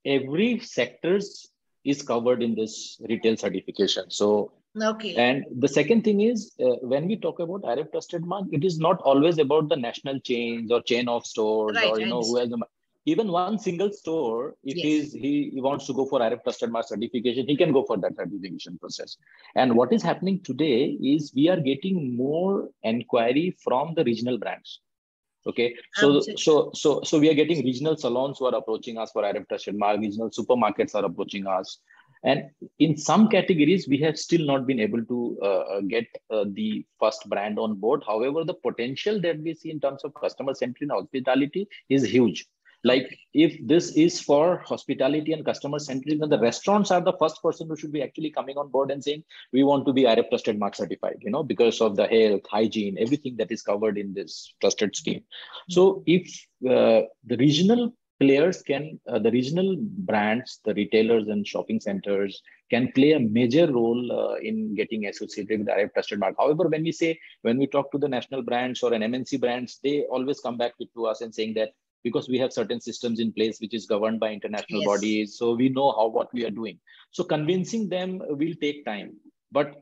every sectors is covered in this retail certification. So, okay, and the second thing is uh, when we talk about RF trusted mark, it is not always about the national chains or chain of stores Right, or you know who has the mar- even one single store, if Yes. he, he wants to go for RF trusted mark certification, he can go for that certification process. And what is happening today is we are getting more inquiry from the regional brands. Okay, so Absolutely. so so so we are getting regional salons who are approaching us for RF trusted mark. Regional supermarkets are approaching us, and in some categories we have still not been able to uh, get uh, the first brand on board. However, the potential that we see in terms of customer centric hospitality is huge. Like if this is for hospitality and customer centric, then the restaurants are the first person who should be actually coming on board and saying we want to be RF trusted mark certified. You know, because of the health, hygiene, everything that is covered in this trusted scheme. So if uh, the regional players can, uh, the regional brands, the retailers and shopping centers can play a major role uh, in getting associated with RF trusted mark. However, when we say, when we talk to the national brands or an MNC brands, they always come back to us and saying that because we have certain systems in place which is governed by international Yes. bodies, so we know how what we are doing. So convincing them will take time, but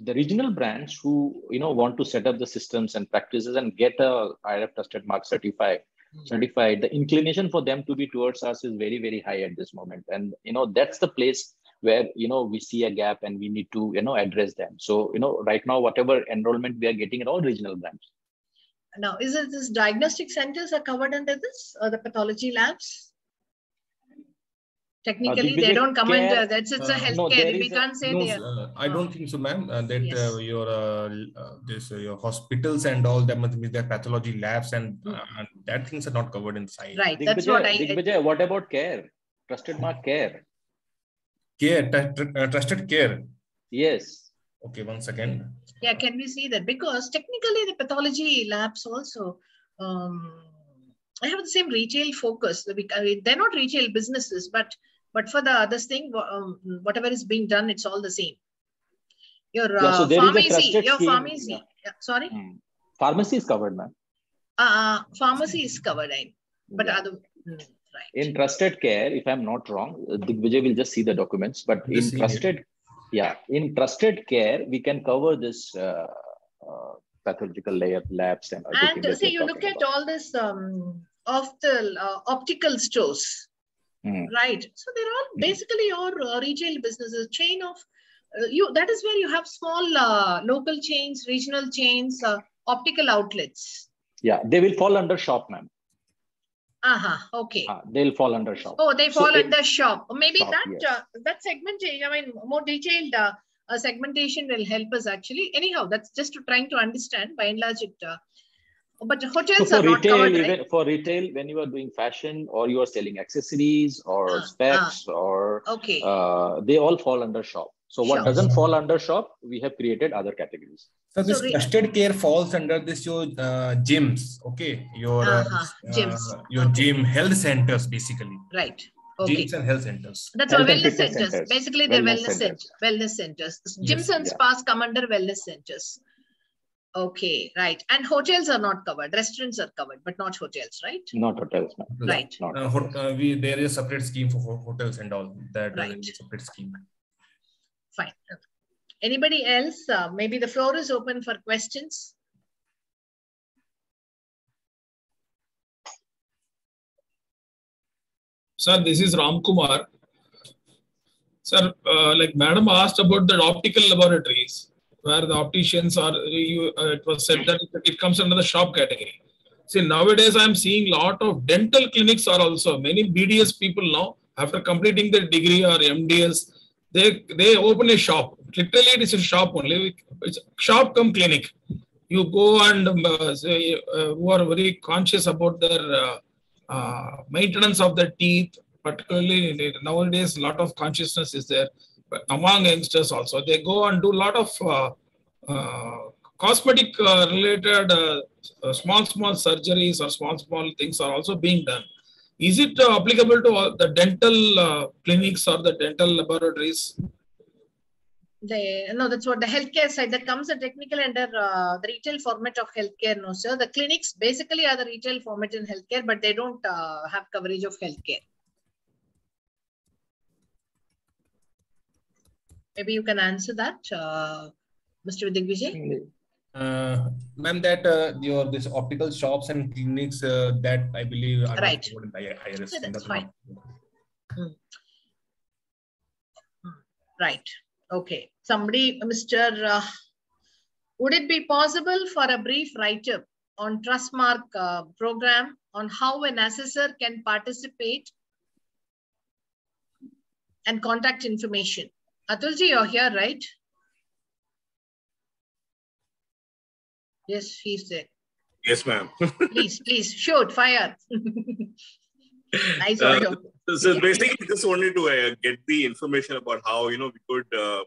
the regional brands who you know want to set up the systems and practices and get a IRF trusted mark certified hmm. certified the inclination for them to be towards us is very very high at this moment. And you know that's the place where you know we see a gap and we need to you know address them. So you know right now whatever enrollment we are getting in all regional brands now is it this diagnostic centers are covered under this or the pathology labs? Technically, they don't come care- under that's it's a uh, no, healthcare. there we can't say No, they are. uh, I don't think so, ma'am. Uh, that Yes. uh, your uh, uh, this uh, your hospitals and all that must be their pathology labs and Mm. uh, that things are not covered in science. Right. That's what I. Digvijay, what about care trusted mark care Care, tr- tr- uh, trusted care. yes Okay, one second. Yeah, can we see that? Because technically, the pathology labs also um, I have the same retail focus. I mean, They're not retail businesses, but but for the other thing, um, whatever is being done, it's all the same. Your Yeah, so uh, there is a pharmacy, your scheme, pharmacy. yeah. Yeah, sorry, Hmm. pharmacy is covered ma'am uh, pharmacy is covered, I, but Yeah. other mm, right. in trusted care, if I'm not wrong, uh, Digvijay will just see the documents, but Just in trusted, yeah, in trusted care, we can cover this uh, uh, pathological layer labs and and see, you're look talking at all this um, of the uh, optical stores. Hmm. right so they're all Mhm. basically your uh, retail businesses chain of uh, you that is where you have small uh, local chains regional chains uh, optical outlets Yeah, they will fall under shop, ma'am. Uh-huh okay Ah, they'll fall under shop. oh they so fall it- under shop maybe Shop, that yes. uh, that segment i mean more detailed uh, uh, segmentation will help us actually anyhow that's just trying to understand by and large it uh, but So hotels for are not retail, covered even right for retail, when you are doing fashion or you are selling accessories or Ah, specs or okay uh, they all fall under shop. So what Shop. doesn't fall under shop, we have created other categories. So this re- trusted care falls under this your uh, gyms, okay? Your uh, Uh-huh, gyms, uh, your okay. gym health centers basically. right okay Gyms and health centers. That's our Health wellness centers. centers. Basically, they're Wellness wellness centers. centers. Wellness centers. Gyms Yes, and yeah. spas come under wellness centers. Okay, right. And hotels are not covered. Restaurants are covered, but not hotels, right? Not hotels, ma'am. Right. Not Uh, hot- uh, we there is a separate scheme for hotels and all that Right. is a separate scheme. Fine. Anybody else? Uh, maybe the floor is open for questions. Sir, this is Ram Kumar. Sir, uh, like Madam asked about the optical laboratories, where the opticians are, you, uh, it was said that it comes under the shop category. See, nowadays I'm seeing a lot of dental clinics are also many BDS people now after completing their degree or MDS, they they open a shop. Literally, it is a shop only. It's shop come clinic. You go and uh, say, uh, who are very conscious about their uh, uh, maintenance of their teeth. Particularly nowadays, a lot of consciousness is there. Among youngsters also, they go and do a lot of uh, uh, cosmetic uh, related uh, uh, small small surgeries or small small things are also being done is it uh, applicable to the dental clinics or the dental laboratories The, no, that's what the healthcare side that comes a technical under the retail format of healthcare. No, sir. The clinics basically are the retail format in healthcare, but they don't have coverage of healthcare. Maybe you can answer that, uh, Mr. Digvijay. Uh, ma'am, that uh, your this optical shops and clinics uh, that I believe are Right. covered by IRF. Yeah, that's fine. Right. Okay. Somebody, Mr. Uh, would it be possible for a brief write-up on Trustmark uh, program on how an assessor can participate and contact information? Atulji, you're here, right? Yes, he's there. Yes, ma'am. Please, please, shoot, fire. Nice Uh. So basically, just wanted to uh, get the information about how you know we could uh,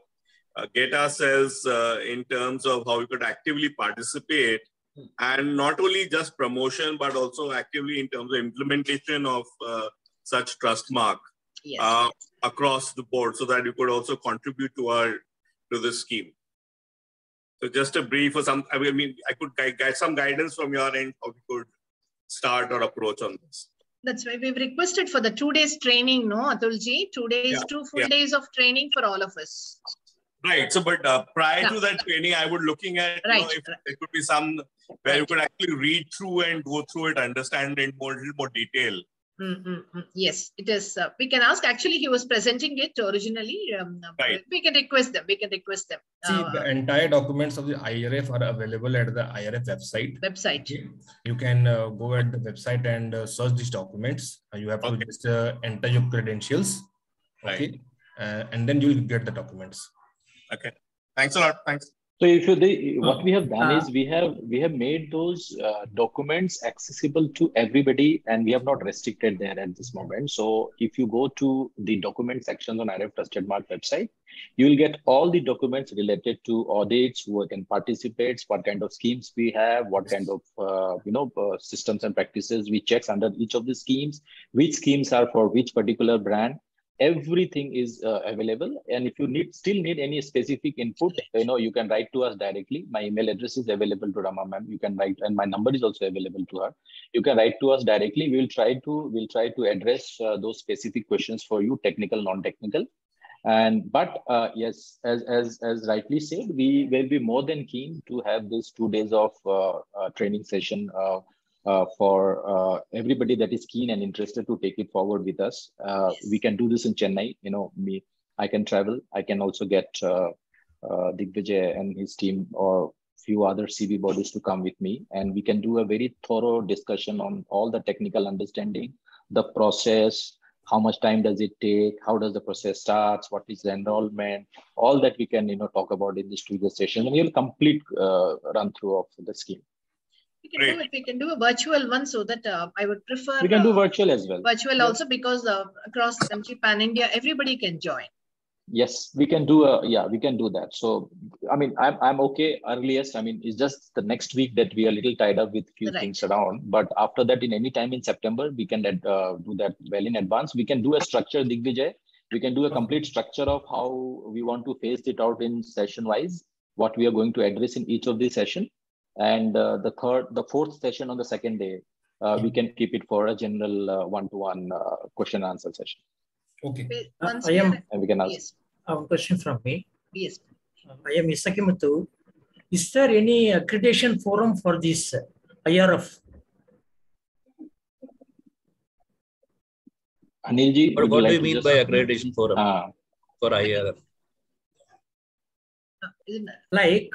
uh, get ourselves uh, in terms of how we could actively participate, and not only just promotion, but also actively in terms of implementation of uh, such trust mark Yes. uh, across the board, so that you could also contribute to our to this scheme. So just a brief or some. I mean, I could get some guidance from your end how we could start or approach on this. That's why we've requested for the two days training, no, Atulji? Two days, Yeah, two full yeah. days of training for all of us. Right. So, but uh, prior Yeah. to that training, I would looking at you know, if right. there could be some where you could actually read through and go through it, understand in more little more detail. Mm, mm, mm. Yes, it is. Uh, we can ask. Actually, he was presenting it originally. Um, Right. We can request them. We can request them. See, Uh, the entire documents of the IRF are available at the IRF website. website. Okay. You can uh, go at the website and uh, search these documents. Uh, you have to just uh, enter your credentials. Okay. Uh, and then you'll get the documents. Okay. Thanks a lot. Thanks. So if you, they, what we have done Uh, is we have we have made those uh, documents accessible to everybody, and we have not restricted there at this moment. So if you go to the document sections on RF Trusted Mark website, you will get all the documents related to audits, who can participate, what kind of schemes we have, what kind of uh, you know uh, systems and practices we checks under each of the schemes, which schemes are for which particular brand everything is uh, available. And if you need still need any specific input you know you can write to us directly. My email address is available to rama ma'am. You can write and my number is also available to her. You can write to us directly. We'll try to we'll try to address uh, those specific questions for you technical non-technical. And but uh, yes as as as rightly said we will be more than keen to have this two days of uh, uh, training session uh, for uh, everybody that is keen and interested to take it forward with us. Uh, Yes. We can do this in Chennai. You know, me, I can travel. I can also get uh, uh, Digvijay and his team or few other CB bodies to come with me, and we can do a very thorough discussion on all the technical understanding, the process, how much time does it take, how does the process starts, what is the enrollment, all that we can you know talk about in this two-day session, and you'll complete uh, run through of the scheme. We can do it. We can do a virtual one so that uh, I would prefer. We can do uh, virtual as well. virtual Yeah. also because uh, across the country, pan India, everybody can join. Yes, we can do a yeah, we can do that. So I mean, I'm I'm okay earliest. I mean, it's just the next week that we are a little tied up with few Right. things around. But after that, in any time in September, we can uh, do that well in advance. We can do a structure, Digvijay. We can do a complete structure of how we want to phase it out in session wise, what we are going to address in each of the session, and uh, the third, the fourth session on the second day, uh, we can keep it for a general uh, one-to-one uh, question and answer session, Okay. Uh, Once I am- and we can ask. Yes, I have a question from me. yes. I am Isakimutu. Is there any accreditation forum for this uh, IRF? Anilji, But would what do like you mean just- by accreditation forum Ah, for IRF? Uh. Like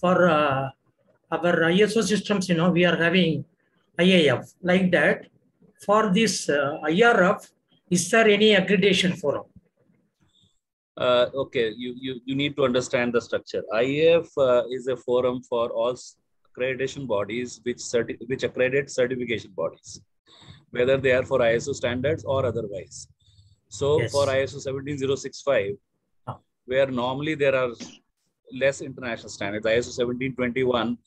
for uh, our ISO systems, you know, we are having IAF Like that, for this uh, IRF, is there any accreditation forum? Uh, okay, you, you, you need to understand the structure. IAF uh, is a forum for all accreditation bodies which, certi- which accredit certification bodies, whether they are for ISO standards or otherwise. So Yes. for ISO 17065, Ah. where normally there are less international standards, ISO 1721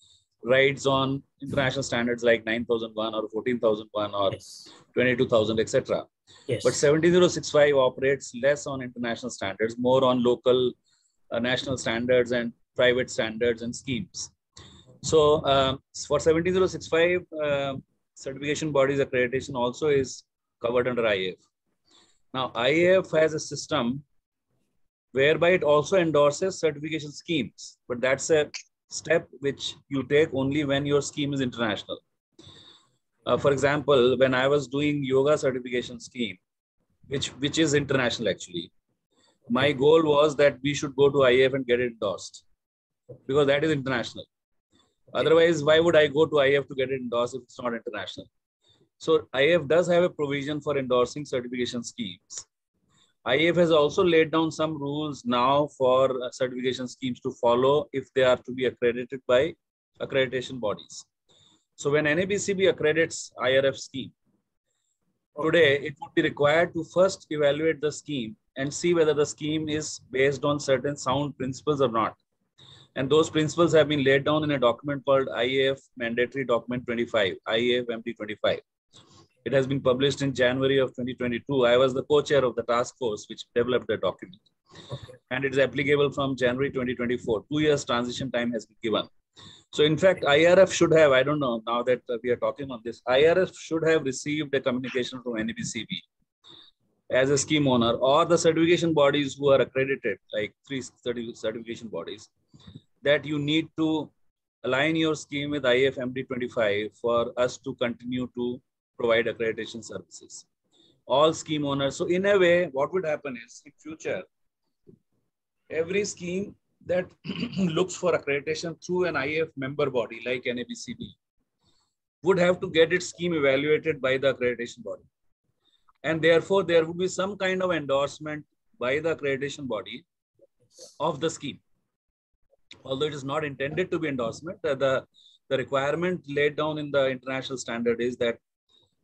rides on international standards like 9001 or 14001 or Yes. 22000, etc. Yes. But 17065 operates less on international standards, more on local uh, national standards and private standards and schemes. So um, for 17065, uh, certification bodies accreditation also is covered under IAF. Now, IAF has a system whereby it also endorses certification schemes, but that's a step which you take only when your scheme is international. Uh, for example, when I was doing yoga certification scheme, which which is international actually, my goal was that we should go to IAF and get it endorsed because that is international. Otherwise, why would I go to IAF to get it endorsed if it's not international? So IAF does have a provision for endorsing certification schemes. IAF has also laid down some rules now for uh, certification schemes to follow if they are to be accredited by accreditation bodies. So when NABCB accredits IRF scheme, today it would be required to first evaluate the scheme and see whether the scheme is based on certain sound principles or not. And those principles have been laid down in a document called IAF Mandatory Document 25, IAF MD 25. It has been published in January of 2022. I was the co-chair of the task force which developed the document. And it is applicable from January 2024. Two years transition time has been given. So in fact, IRF should have, I don't know, now that we are talking on this, IRF should have received a communication from NABCB as a scheme owner or the certification bodies who are accredited, like three certification bodies, that you need to align your scheme with IAF MD25 for us to continue to provide accreditation services. All scheme owners. So in a way, what would happen is in future, every scheme that looks for accreditation through an IAF member body like NABCB would have to get its scheme evaluated by the accreditation body. And therefore, there would be some kind of endorsement by the accreditation body of the scheme. Although it is not intended to be endorsement, uh, the, the requirement laid down in the international standard is that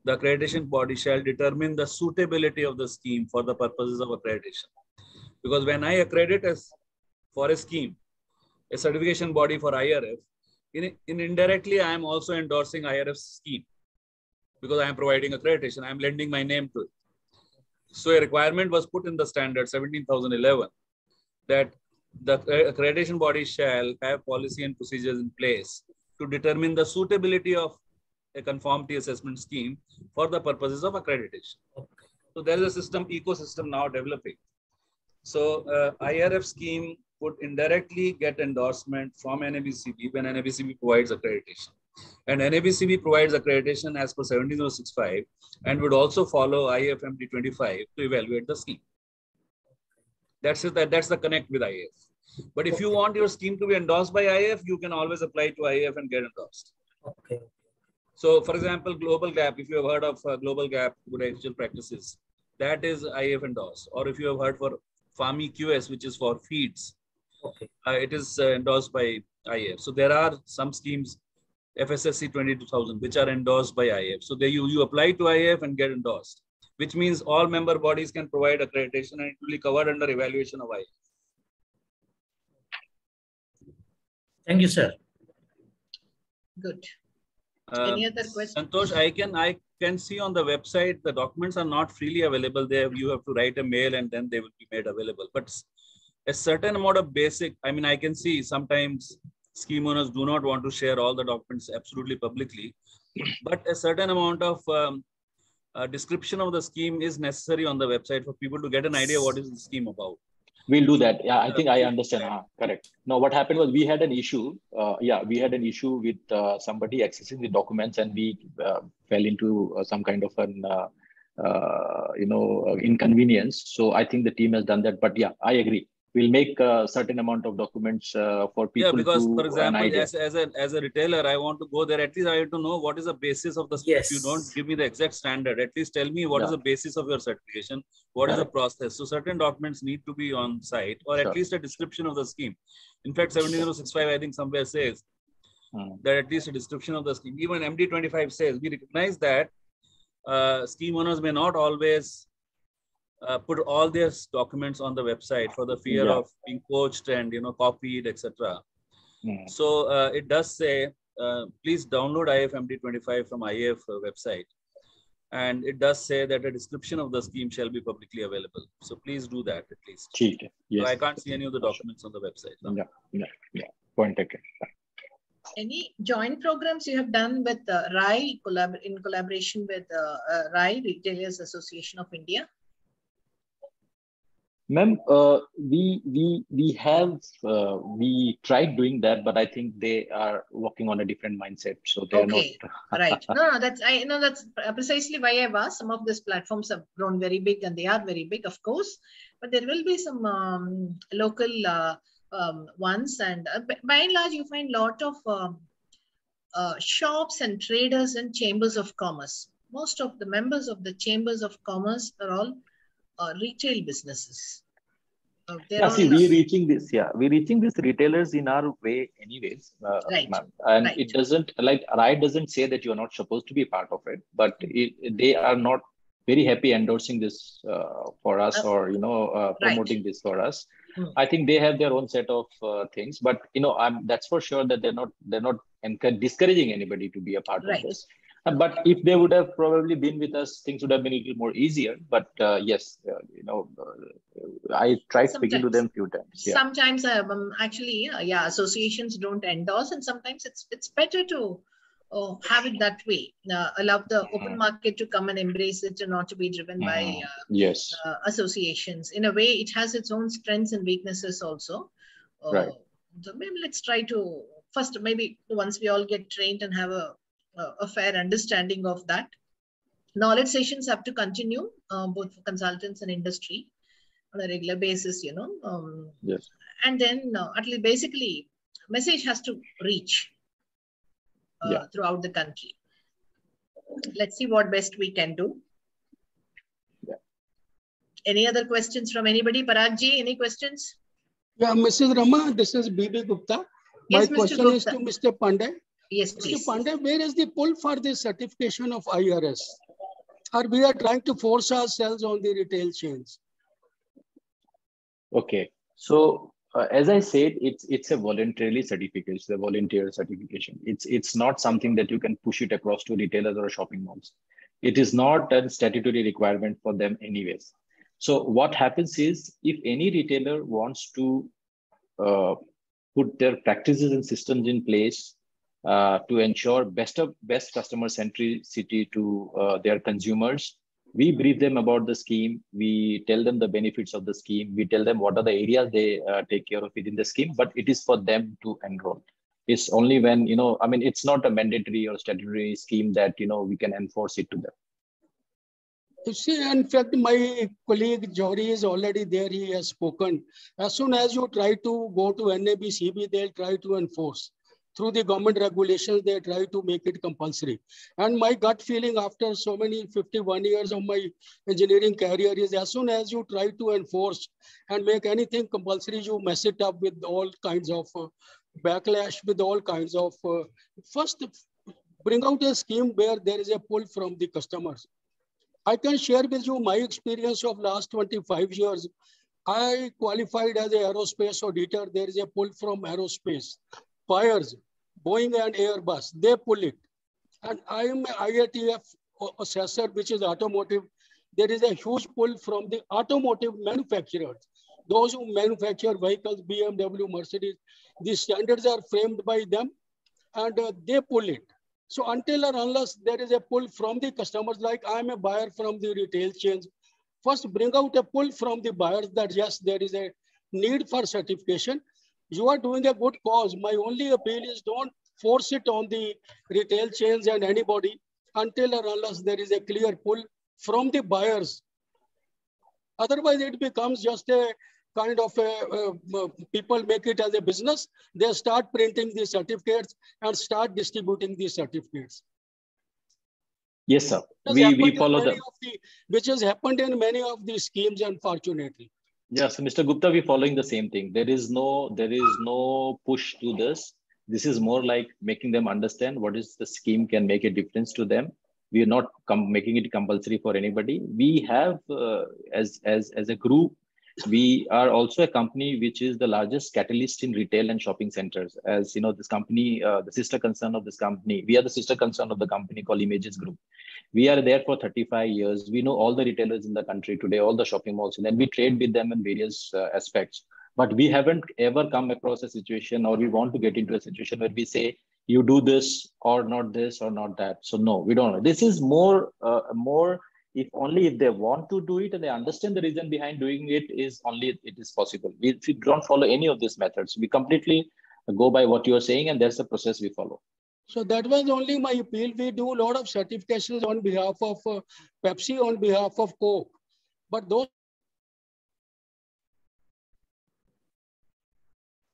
the accreditation body shall determine the suitability of the scheme for the purposes of accreditation. Because when I accredit as for a scheme, a certification body for IRF, in, in indirectly, I am also endorsing IRF's scheme because I am providing accreditation. I am lending my name to it. So a requirement was put in the standard 17,011 that the accreditation body shall have policy and procedures in place to determine the suitability of a conformity assessment scheme for the purposes of accreditation. So there is a system ecosystem now developing. So uh, IRF scheme would indirectly get endorsement from NABCB when NABCB provides accreditation. And NABCB provides accreditation as per 17065 and would also follow IAF MD 25 to evaluate the scheme. That's it. That, that's the connect with IAF. But if you want your scheme to be endorsed by IAF, you can always apply to IAF and get endorsed. Okay. So, for example, Global Gap, if you have heard of uh, Global Gap Good Agricultural Practices, that is IAF endorsed. Or if you have heard for FAMI QS, which is for feeds, Okay. uh, it is uh, endorsed by IAF. So there are some schemes, FSSC 22000, which are endorsed by IAF. So they, you, you apply to IAF and get endorsed, which means all member bodies can provide accreditation and it will be covered under evaluation of IAF. Thank you, sir. Good. Uh, Any other questions? Santosh, I can I can see on the website the documents are not freely available there. You have to write a mail and then they will be made available. But a certain amount of basic, I mean, I can see sometimes scheme owners do not want to share all the documents absolutely publicly, but a certain amount of um, uh, description of the scheme is necessary on the website for people to get an idea what is the scheme about. We'll do that. Yeah, I think I understand. Ah, correct. now what happened was we had an issue. Uh, yeah, we had an issue with uh, somebody accessing the documents, and we uh, fell into uh, some kind of an uh, uh, you know uh, inconvenience. So I think the team has done that. But yeah, I agree. We'll make a certain amount of documents uh, for people. Yeah, because to for example, as, as a as a retailer, I want to go there. At least I have to know what is the basis of the. Yes. If you don't give me the exact standard, at least tell me what is Yeah. the basis of your certification. What is the process? So certain documents need to be on site, or Sure. at least a description of the scheme. In fact, 17065, I think somewhere says Hmm. that at least a description of the scheme. Even MD25 says we recognize that uh, scheme owners may not always uh, put all their documents on the website for the fear yeah. of being poached and you know copied, etc. Yeah. Hmm. So uh, it does say, uh, please download IAF MD25 from IAF website, and it does say that a description of the scheme shall be publicly available. So please do that at least. Cheat. Yes. So I can't see any of the documents on the website. No? Yeah. Yeah. Yeah. Point taken any joint programs you have done with uh, RAI collab in collaboration with uh, uh, RAI Retailers Association of India? Ma'am, uh, we we we have uh, we tried doing that, but I think they are working on a different mindset, so they're Okay. not. right no no that's i know that's precisely why i've asked some of these platforms have grown very big and they are very big of course but there will be some um, local uh, um, ones and uh, by and large you find lot of um, uh, shops and traders and chambers of commerce most of the members of the chambers of commerce are all uh, retail businesses uh, Yeah, see, we're reaching this. Yeah, we're reaching these retailers in our way, anyways. Uh, Right. And right. it doesn't like RAI doesn't say that you're not supposed to be part of it, but it, they are not very happy endorsing this uh, for us Uh, or you know uh, right. promoting this for us. Hmm. I think they have their own set of uh, things, but you know, I'm that's for sure that they're not they're not encourage, discouraging anybody to be a part Right. of this. Uh, But if they would have probably been with us, things would have been a little more easier. But uh, yes, uh, you know, uh, I tried speaking to Sometimes. them few times. Yeah. sometimes um, actually uh, yeah associations don't endorse and sometimes it's it's better to uh, have it that way uh, allow the open Mhm. market to come and embrace it and not to be driven by Mhm. uh, Yes. uh, associations in a way it has its own strengths and weaknesses also uh, Right. so maybe let's try to first maybe once we all get trained and have a a, a fair understanding of that knowledge sessions have to continue uh, both for consultants and industry on a regular basis you know um, Yes. and then uh, at least basically message has to reach uh, Yeah. throughout the country let's see what best we can do Yeah. any other questions from anybody paragji any questions Yeah, Mrs. Rama, this is BB Gupta. My Yes, Mr. question is to Mr. Pandey. Yes Mr. please Pandey, where is the pull for the certification of IRF? Or we are trying to force ourselves on the retail chains? Okay. So uh, as I said, it's it's a voluntarily certification, it's a volunteer certification. It's it's not something that you can push it across to retailers or shopping malls. It is not a statutory requirement for them anyways. So what happens is if any retailer wants to uh, put their practices and systems in place uh, to ensure best of best customer centricity to uh, their consumers, we brief them about the scheme we tell them the benefits of the scheme we tell them what are the areas they uh, take care of within the scheme but it is for them to enroll it's only when you know i mean it's not a mandatory or statutory scheme that you know we can enforce it to them see, in fact, my colleague Jory is already there. He has spoken. As soon as you try to go to NABCB, they'll try to enforce. Through the government regulations, they try to make it compulsory. And my gut feeling after so many 51 years of my engineering career is as soon as you try to enforce and make anything compulsory, you mess it up with all kinds of uh, backlash, with all kinds of. Uh, first, bring out a scheme where there is a pull from the customers. I can share with you my experience of last 25 years. I qualified as an aerospace auditor. There is a pull from aerospace. Buyers, Boeing and Airbus, they pull it. And I am IATF assessor, which is automotive. There is a huge pull from the automotive manufacturers. Those who manufacture vehicles, BMW, Mercedes, the standards are framed by them and uh, they pull it. So until or unless there is a pull from the customers, like I'm a buyer from the retail chains, first bring out a pull from the buyers that yes, there is a need for certification. You are doing a good cause. My only appeal is don't force it on the retail chains and anybody until or unless there is a clear pull from the buyers. Otherwise, it becomes just a kind of uh, people make it as a business, they start printing the certificates and start distributing these certificates. Yes, sir. We, we follow the, the, which has happened in many of these schemes, unfortunately. Yes, Mr. Gupta, we're following the same thing. There is no there is no push to this. This is more like making them understand what is the scheme can make a difference to them. We are not making it compulsory for anybody. We have uh, as as as a group we are also a company which is the largest catalyst in retail and shopping centers. As you know this company uh, the sister concern of this company we are the sister concern of the company called images group. We are there for 35 years. We know all the retailers in the country today all the shopping malls and then we trade with them in various uh, aspects. But we haven't ever come across a situation or we want to get into a situation where we say you do this or not this or not that. So no we don't. This is more uh, more if only if they want to do it and they understand the reason behind doing it is only it is possible. We, if we don't follow any of these methods, we completely go by what you are saying, and there's a process we follow. So that was only my appeal. We do a lot of certifications on behalf of uh, Pepsi, on behalf of Coke, but those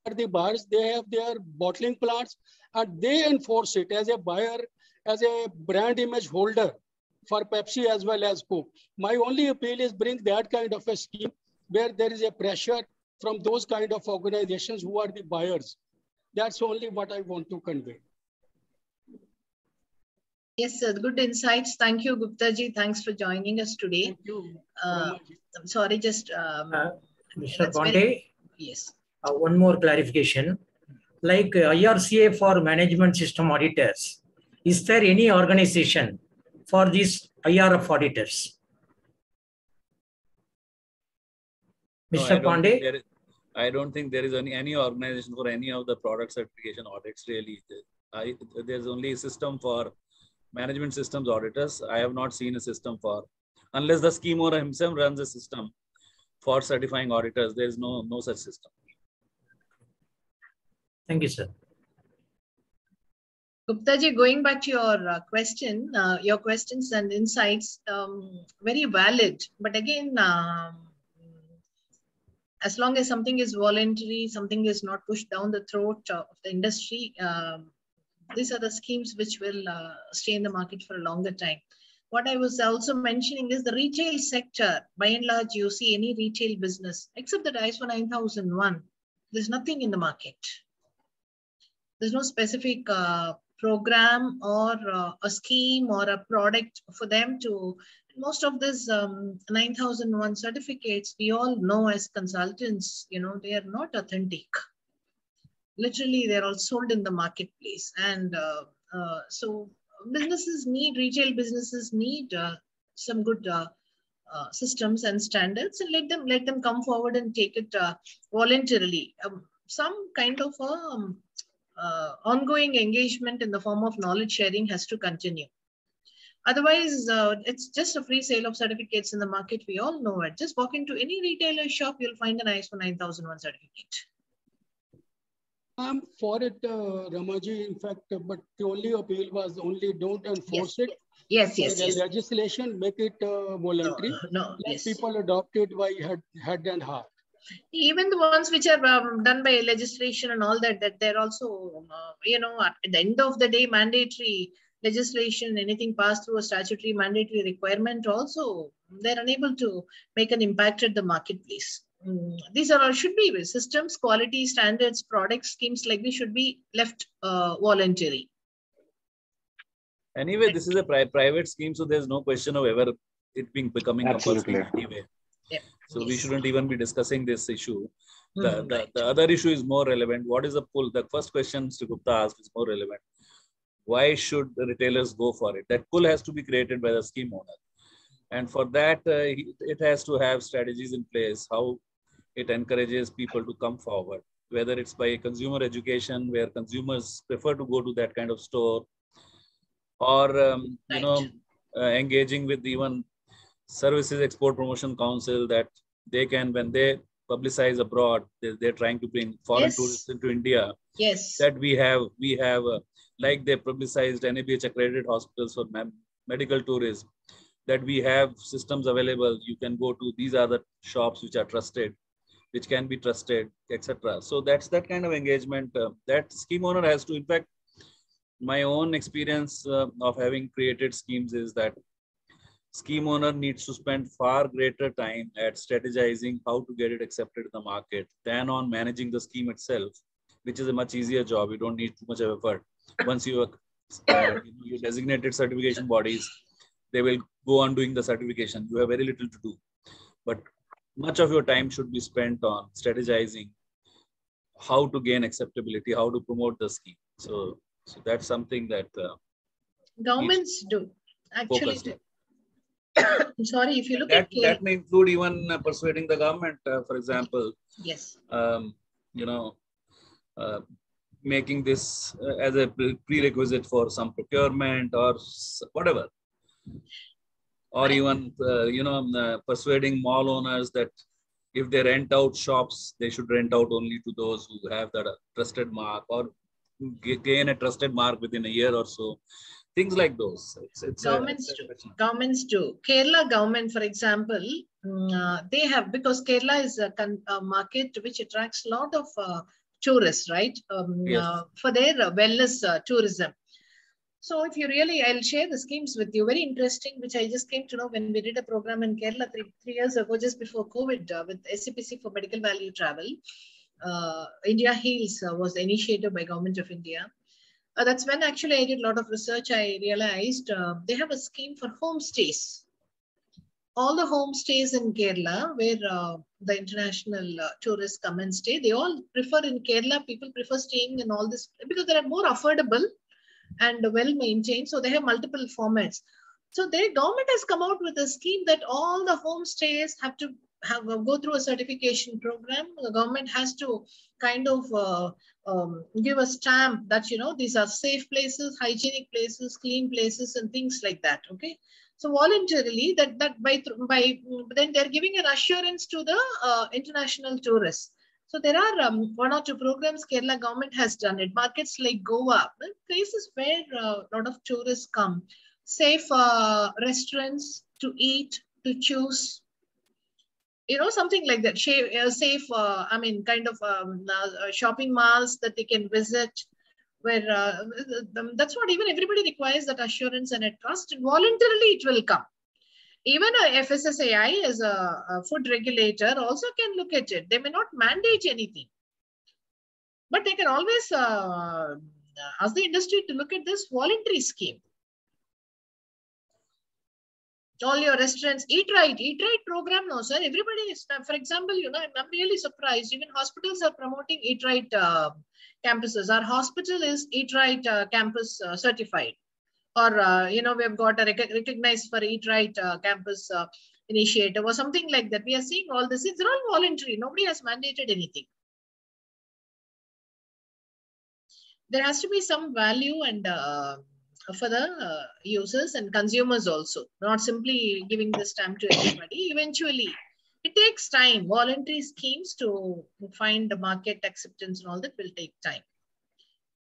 are the bars, They have their bottling plants, and they enforce it as a buyer, as a brand image holder for Pepsi as well as Coke. My only appeal is bring that kind of a scheme where there is a pressure from those kind of organizations who are the buyers. That's only what I want to convey. Yes, sir. Good insights. Thank you, Gupta ji. Thanks for joining us today. Thank you. Uh, I'm sorry, just. Um, uh, Mr. Pandey? Yes. Uh, one more clarification. Like uh, IRCA for management system auditors, is there any organization for these IRF auditors. Mr. I Pandey? Don't I don't think there is any, any organization for any of the product certification audits really. I, there's only a system for management systems auditors. I have not seen a system for, unless the scheme owner himself runs a system for certifying auditors, there is no, no such system. Thank you, sir. Gupta ji, going back to your uh, question, uh, your questions and insights, um, very valid. But again, um, as long as something is voluntary, something is not pushed down the throat of the industry, um, these are the schemes which will uh, stay in the market for a longer time. What I was also mentioning is the retail sector. By and large, you see any retail business, except that ISO 9001, there's nothing in the market. There's no specific uh, program or uh, a scheme or a product for them to most of these um, 9001 certificates we all know as consultants you know they are not authentic. Literally they're all sold in the marketplace. And uh, uh, so businesses need retail businesses need uh, some good uh, uh, systems and standards and let them let them come forward and take it voluntarily. Um, some kind of a um, uh, ongoing engagement in the form of knowledge sharing has to continue. Otherwise, uh, it's just a free sale of certificates in the market. We all know it. Just walk into any retailer shop, you'll find an ISO 9001 certificate. I'm for it, uh, Ramaji, in fact, but the only appeal was only don't enforce yes. it. Yes, yes, yes. Legislation, make it uh, voluntary. No, no Let yes. people adopt it by head, head and heart even the ones which are um, done by legislation and all that that they're also uh, you know at the end of the day mandatory legislation anything passed through a statutory mandatory requirement also they're unable to make an impact at the marketplace. Mm, these are all should be systems quality standards product schemes like this should be left uh, voluntary. Anyway this is a pri private scheme so there's no question of ever it being becoming Absolutely. compulsory anyway yeah. So yes. we shouldn't even be discussing this issue. The, Mm, the, right. the other issue is more relevant. What is the pull? The first question Mr. Gupta asked is more relevant. Why should the retailers go for it? That pull has to be created by the scheme owner. And for that, uh, it has to have strategies in place, how it encourages people to come forward, whether it's by consumer education, where consumers prefer to go to that kind of store, or, um, you know, uh, engaging with even services export promotion council that they can when they publicize abroad they, they're trying to bring foreign Yes. tourists into india yes that we have we have uh, like they publicized NABH accredited hospitals for me- medical tourism that we have systems available you can go to these are the shops which are trusted which can be trusted, etc. So that's that kind of engagement uh, that scheme owner has to. In fact, my own experience uh, of having created schemes is that scheme owner needs to spend far greater time at strategizing how to get it accepted in the market than on managing the scheme itself, which is a much easier job. You don't need too much of effort. Once you, uh, you designated certification bodies, they will go on doing the certification. You have very little to do. But much of your time should be spent on strategizing how to gain acceptability, how to promote the scheme. So, so that's something that uh, governments do actually. Do. Sorry, if you look that, at that may include even uh, persuading the government, uh, for example. Yes. Um, you know, uh, making this uh, as a prerequisite for some procurement or whatever or even uh, you know uh, persuading mall owners that if they rent out shops they should rent out only to those who have that trusted mark or gain a trusted mark within a year or so things like those it's, it's governments a, do governments do kerala government for example mm, uh, they have because kerala is a, a, market which attracts a lot of uh, tourists right um, yes. Uh, for their wellness uh, tourism so if you really, I'll share the schemes with you. Very interesting, which I just came to know when we did a program in Kerala three, three years ago, just before COVID, uh, with SEPC for medical value travel. Uh, India Heals uh, was initiated by Government of India. Uh, that's when actually I did a lot of research. I realized uh, they have a scheme for homestays. All the homestays in Kerala, where uh, the international tourists come and stay, they all prefer in Kerala. People prefer staying in all this because they are more affordable and well maintained. So they have multiple formats. So their government has come out with a scheme that all the homestays have to have go through a certification program. The government has to kind of uh, um, give a stamp that you know these are safe places, hygienic places, clean places, and things like that. Okay. So voluntarily, that that by by then they're giving an assurance to the uh, international tourists so there are um, one or two programs Kerala government has done it. Markets like Goa, places where a uh, lot of tourists come. Safe uh, restaurants to eat, to choose. You know, something like that. Uh, safe, uh, I mean, kind of um, uh, shopping malls that they can visit. Where uh, that's what even everybody requires that assurance and a trust. Voluntarily, it will come even a FSSAI as a, a, food regulator also can look at it. They may not mandate anything, but they can always uh, ask the industry to look at this voluntary scheme. All your restaurants, eat right, eat right program now, sir. Everybody is, for example, you know, I'm, really surprised. Even hospitals are promoting eat right uh, campuses. Our hospital is eat right uh, campus uh, certified or uh, you know we've got a rec- recognized for eat right uh, campus uh, initiative or something like that we are seeing all this it's all voluntary nobody has mandated anything there has to be some value and for the uh, users and consumers also. Not simply giving the stamp to everybody. Eventually it takes time. Voluntary schemes to find the market acceptance and all that will take time.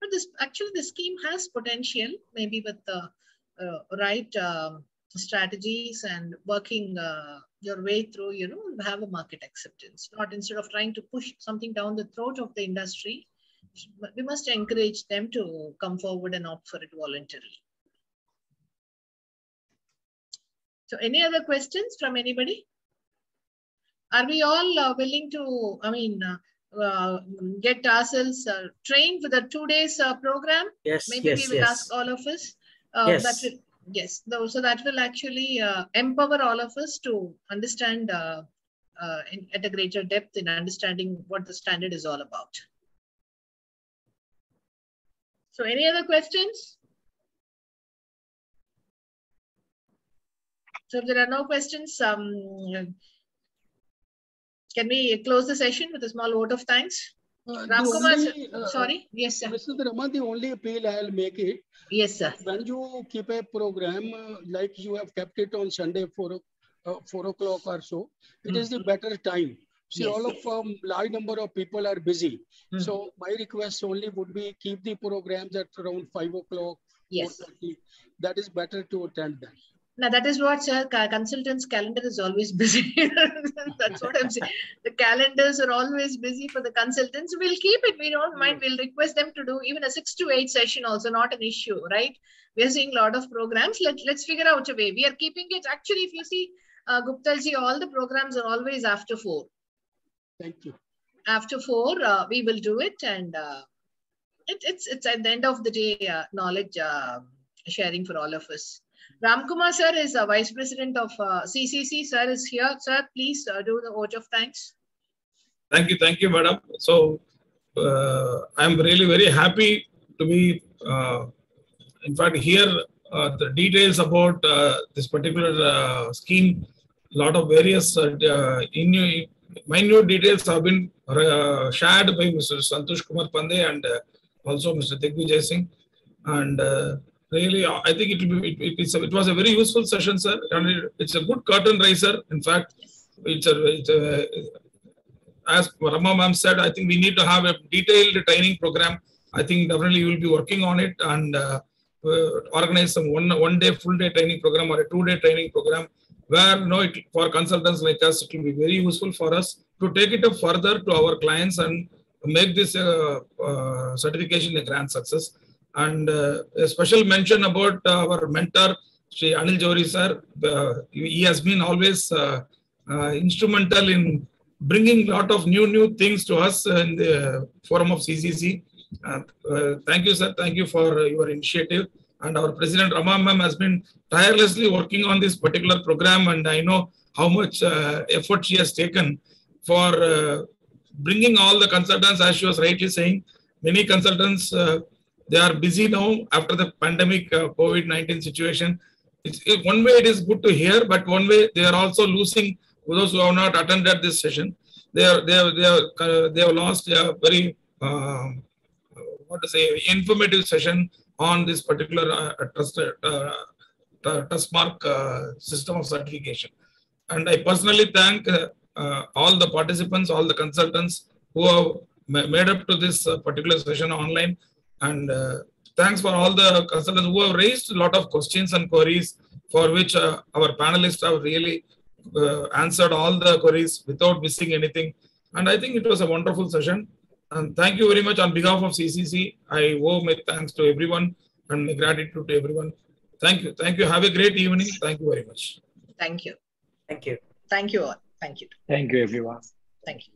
But this actually the scheme has potential, maybe with the uh, right um, strategies and working uh, your way through, you know, have a market acceptance. Not instead of trying to push something down the throat of the industry, we must encourage them to come forward and opt for it voluntarily. So any other questions from anybody? Are we all uh, willing to, I mean, uh, uh, get ourselves uh, trained for the two days uh, program. Yes, Maybe yes, we will yes. ask all of us. Uh, yes. That will, yes, so that will actually empower all of us to understand in, at a greater depth in understanding what the standard is all about. So any other questions? So if there are no questions, um, can we close the session with a small vote of thanks? Uh, only, uh, sorry, yes, sir. Mr. Raman, the only appeal I'll make it. Yes, sir. When you keep a program uh, like you have kept it on Sunday for uh, four o'clock or so, it mm -hmm. is the better time. See, yes. all of um, large number of people are busy. Mm -hmm. So my request only would be keep the programs at around five o'clock. Yes. That is better to attend them. Now that is what sir, consultants' calendar is always busy. That's what I'm saying. The calendars are always busy for the consultants. We'll keep it. We don't mind. We'll request them to do even a six to eight session. Also, not an issue, right? We are seeing a lot of programs. Let Let's figure out a way. We are keeping it. Actually, if you see, uh, Gupta ji, all the programs are always after four. Thank you. After four, uh, we will do it, and uh, it, it's it's at the end of the day, uh, knowledge uh, sharing for all of us. Ramkumar sir is a vice president of uh, CCC. Sir is here. Sir, please uh, do the vote of thanks. Thank you, thank you, madam. So uh, I'm really very happy to be, uh, in fact, here uh, the details about uh, this particular scheme. A lot of various in, minute details have been shared by Mr. Santosh Kumar Pandey and also Mr. Digvijay Singh. And really, I think it, it, a, it, was a very useful session, sir. And it, it's a good curtain raiser. In fact, it's a, it's a as Rama ma'am said, I think we need to have a detailed training program. I think definitely we will be working on it and uh, uh, organize some one one day full day training program or a two day training program where you know it, for consultants like us it will be very useful for us to take it up further to our clients and make this uh, uh certification a grand success. And uh, a special mention about our mentor, Sri Anil Johri sir. he has been always uh, instrumental in bringing a lot of new, new things to us in the forum of CCC. Uh, thank you, sir. Thank you for your initiative. And our president, Rama Ma'am, has been tirelessly working on this particular program. And I know how much uh, effort she has taken for uh, bringing all the consultants, as she was rightly saying, many consultants they are busy now after the pandemic uh, COVID-19 situation. It's, it, one way it is good to hear, but one way they are also losing those who have not attended this session. They are they have, they have, uh, they have lost a very uh, what to say informative session on this particular uh, trust uh, Trustmark uh, system of certification. And I personally thank uh, all the participants, all the consultants who have made up to this particular session online and uh, thanks for all the consultants who have raised a lot of questions and queries for which uh, our panelists have really uh, answered all the queries without missing anything. And I think it was a wonderful session. And thank you very much on behalf of CCC. I owe my thanks to everyone and my gratitude to everyone. Thank you. Thank you. Have a great evening. Thank you very much. Thank you. Thank you. Thank you all. Thank you. Thank you, everyone. Thank you.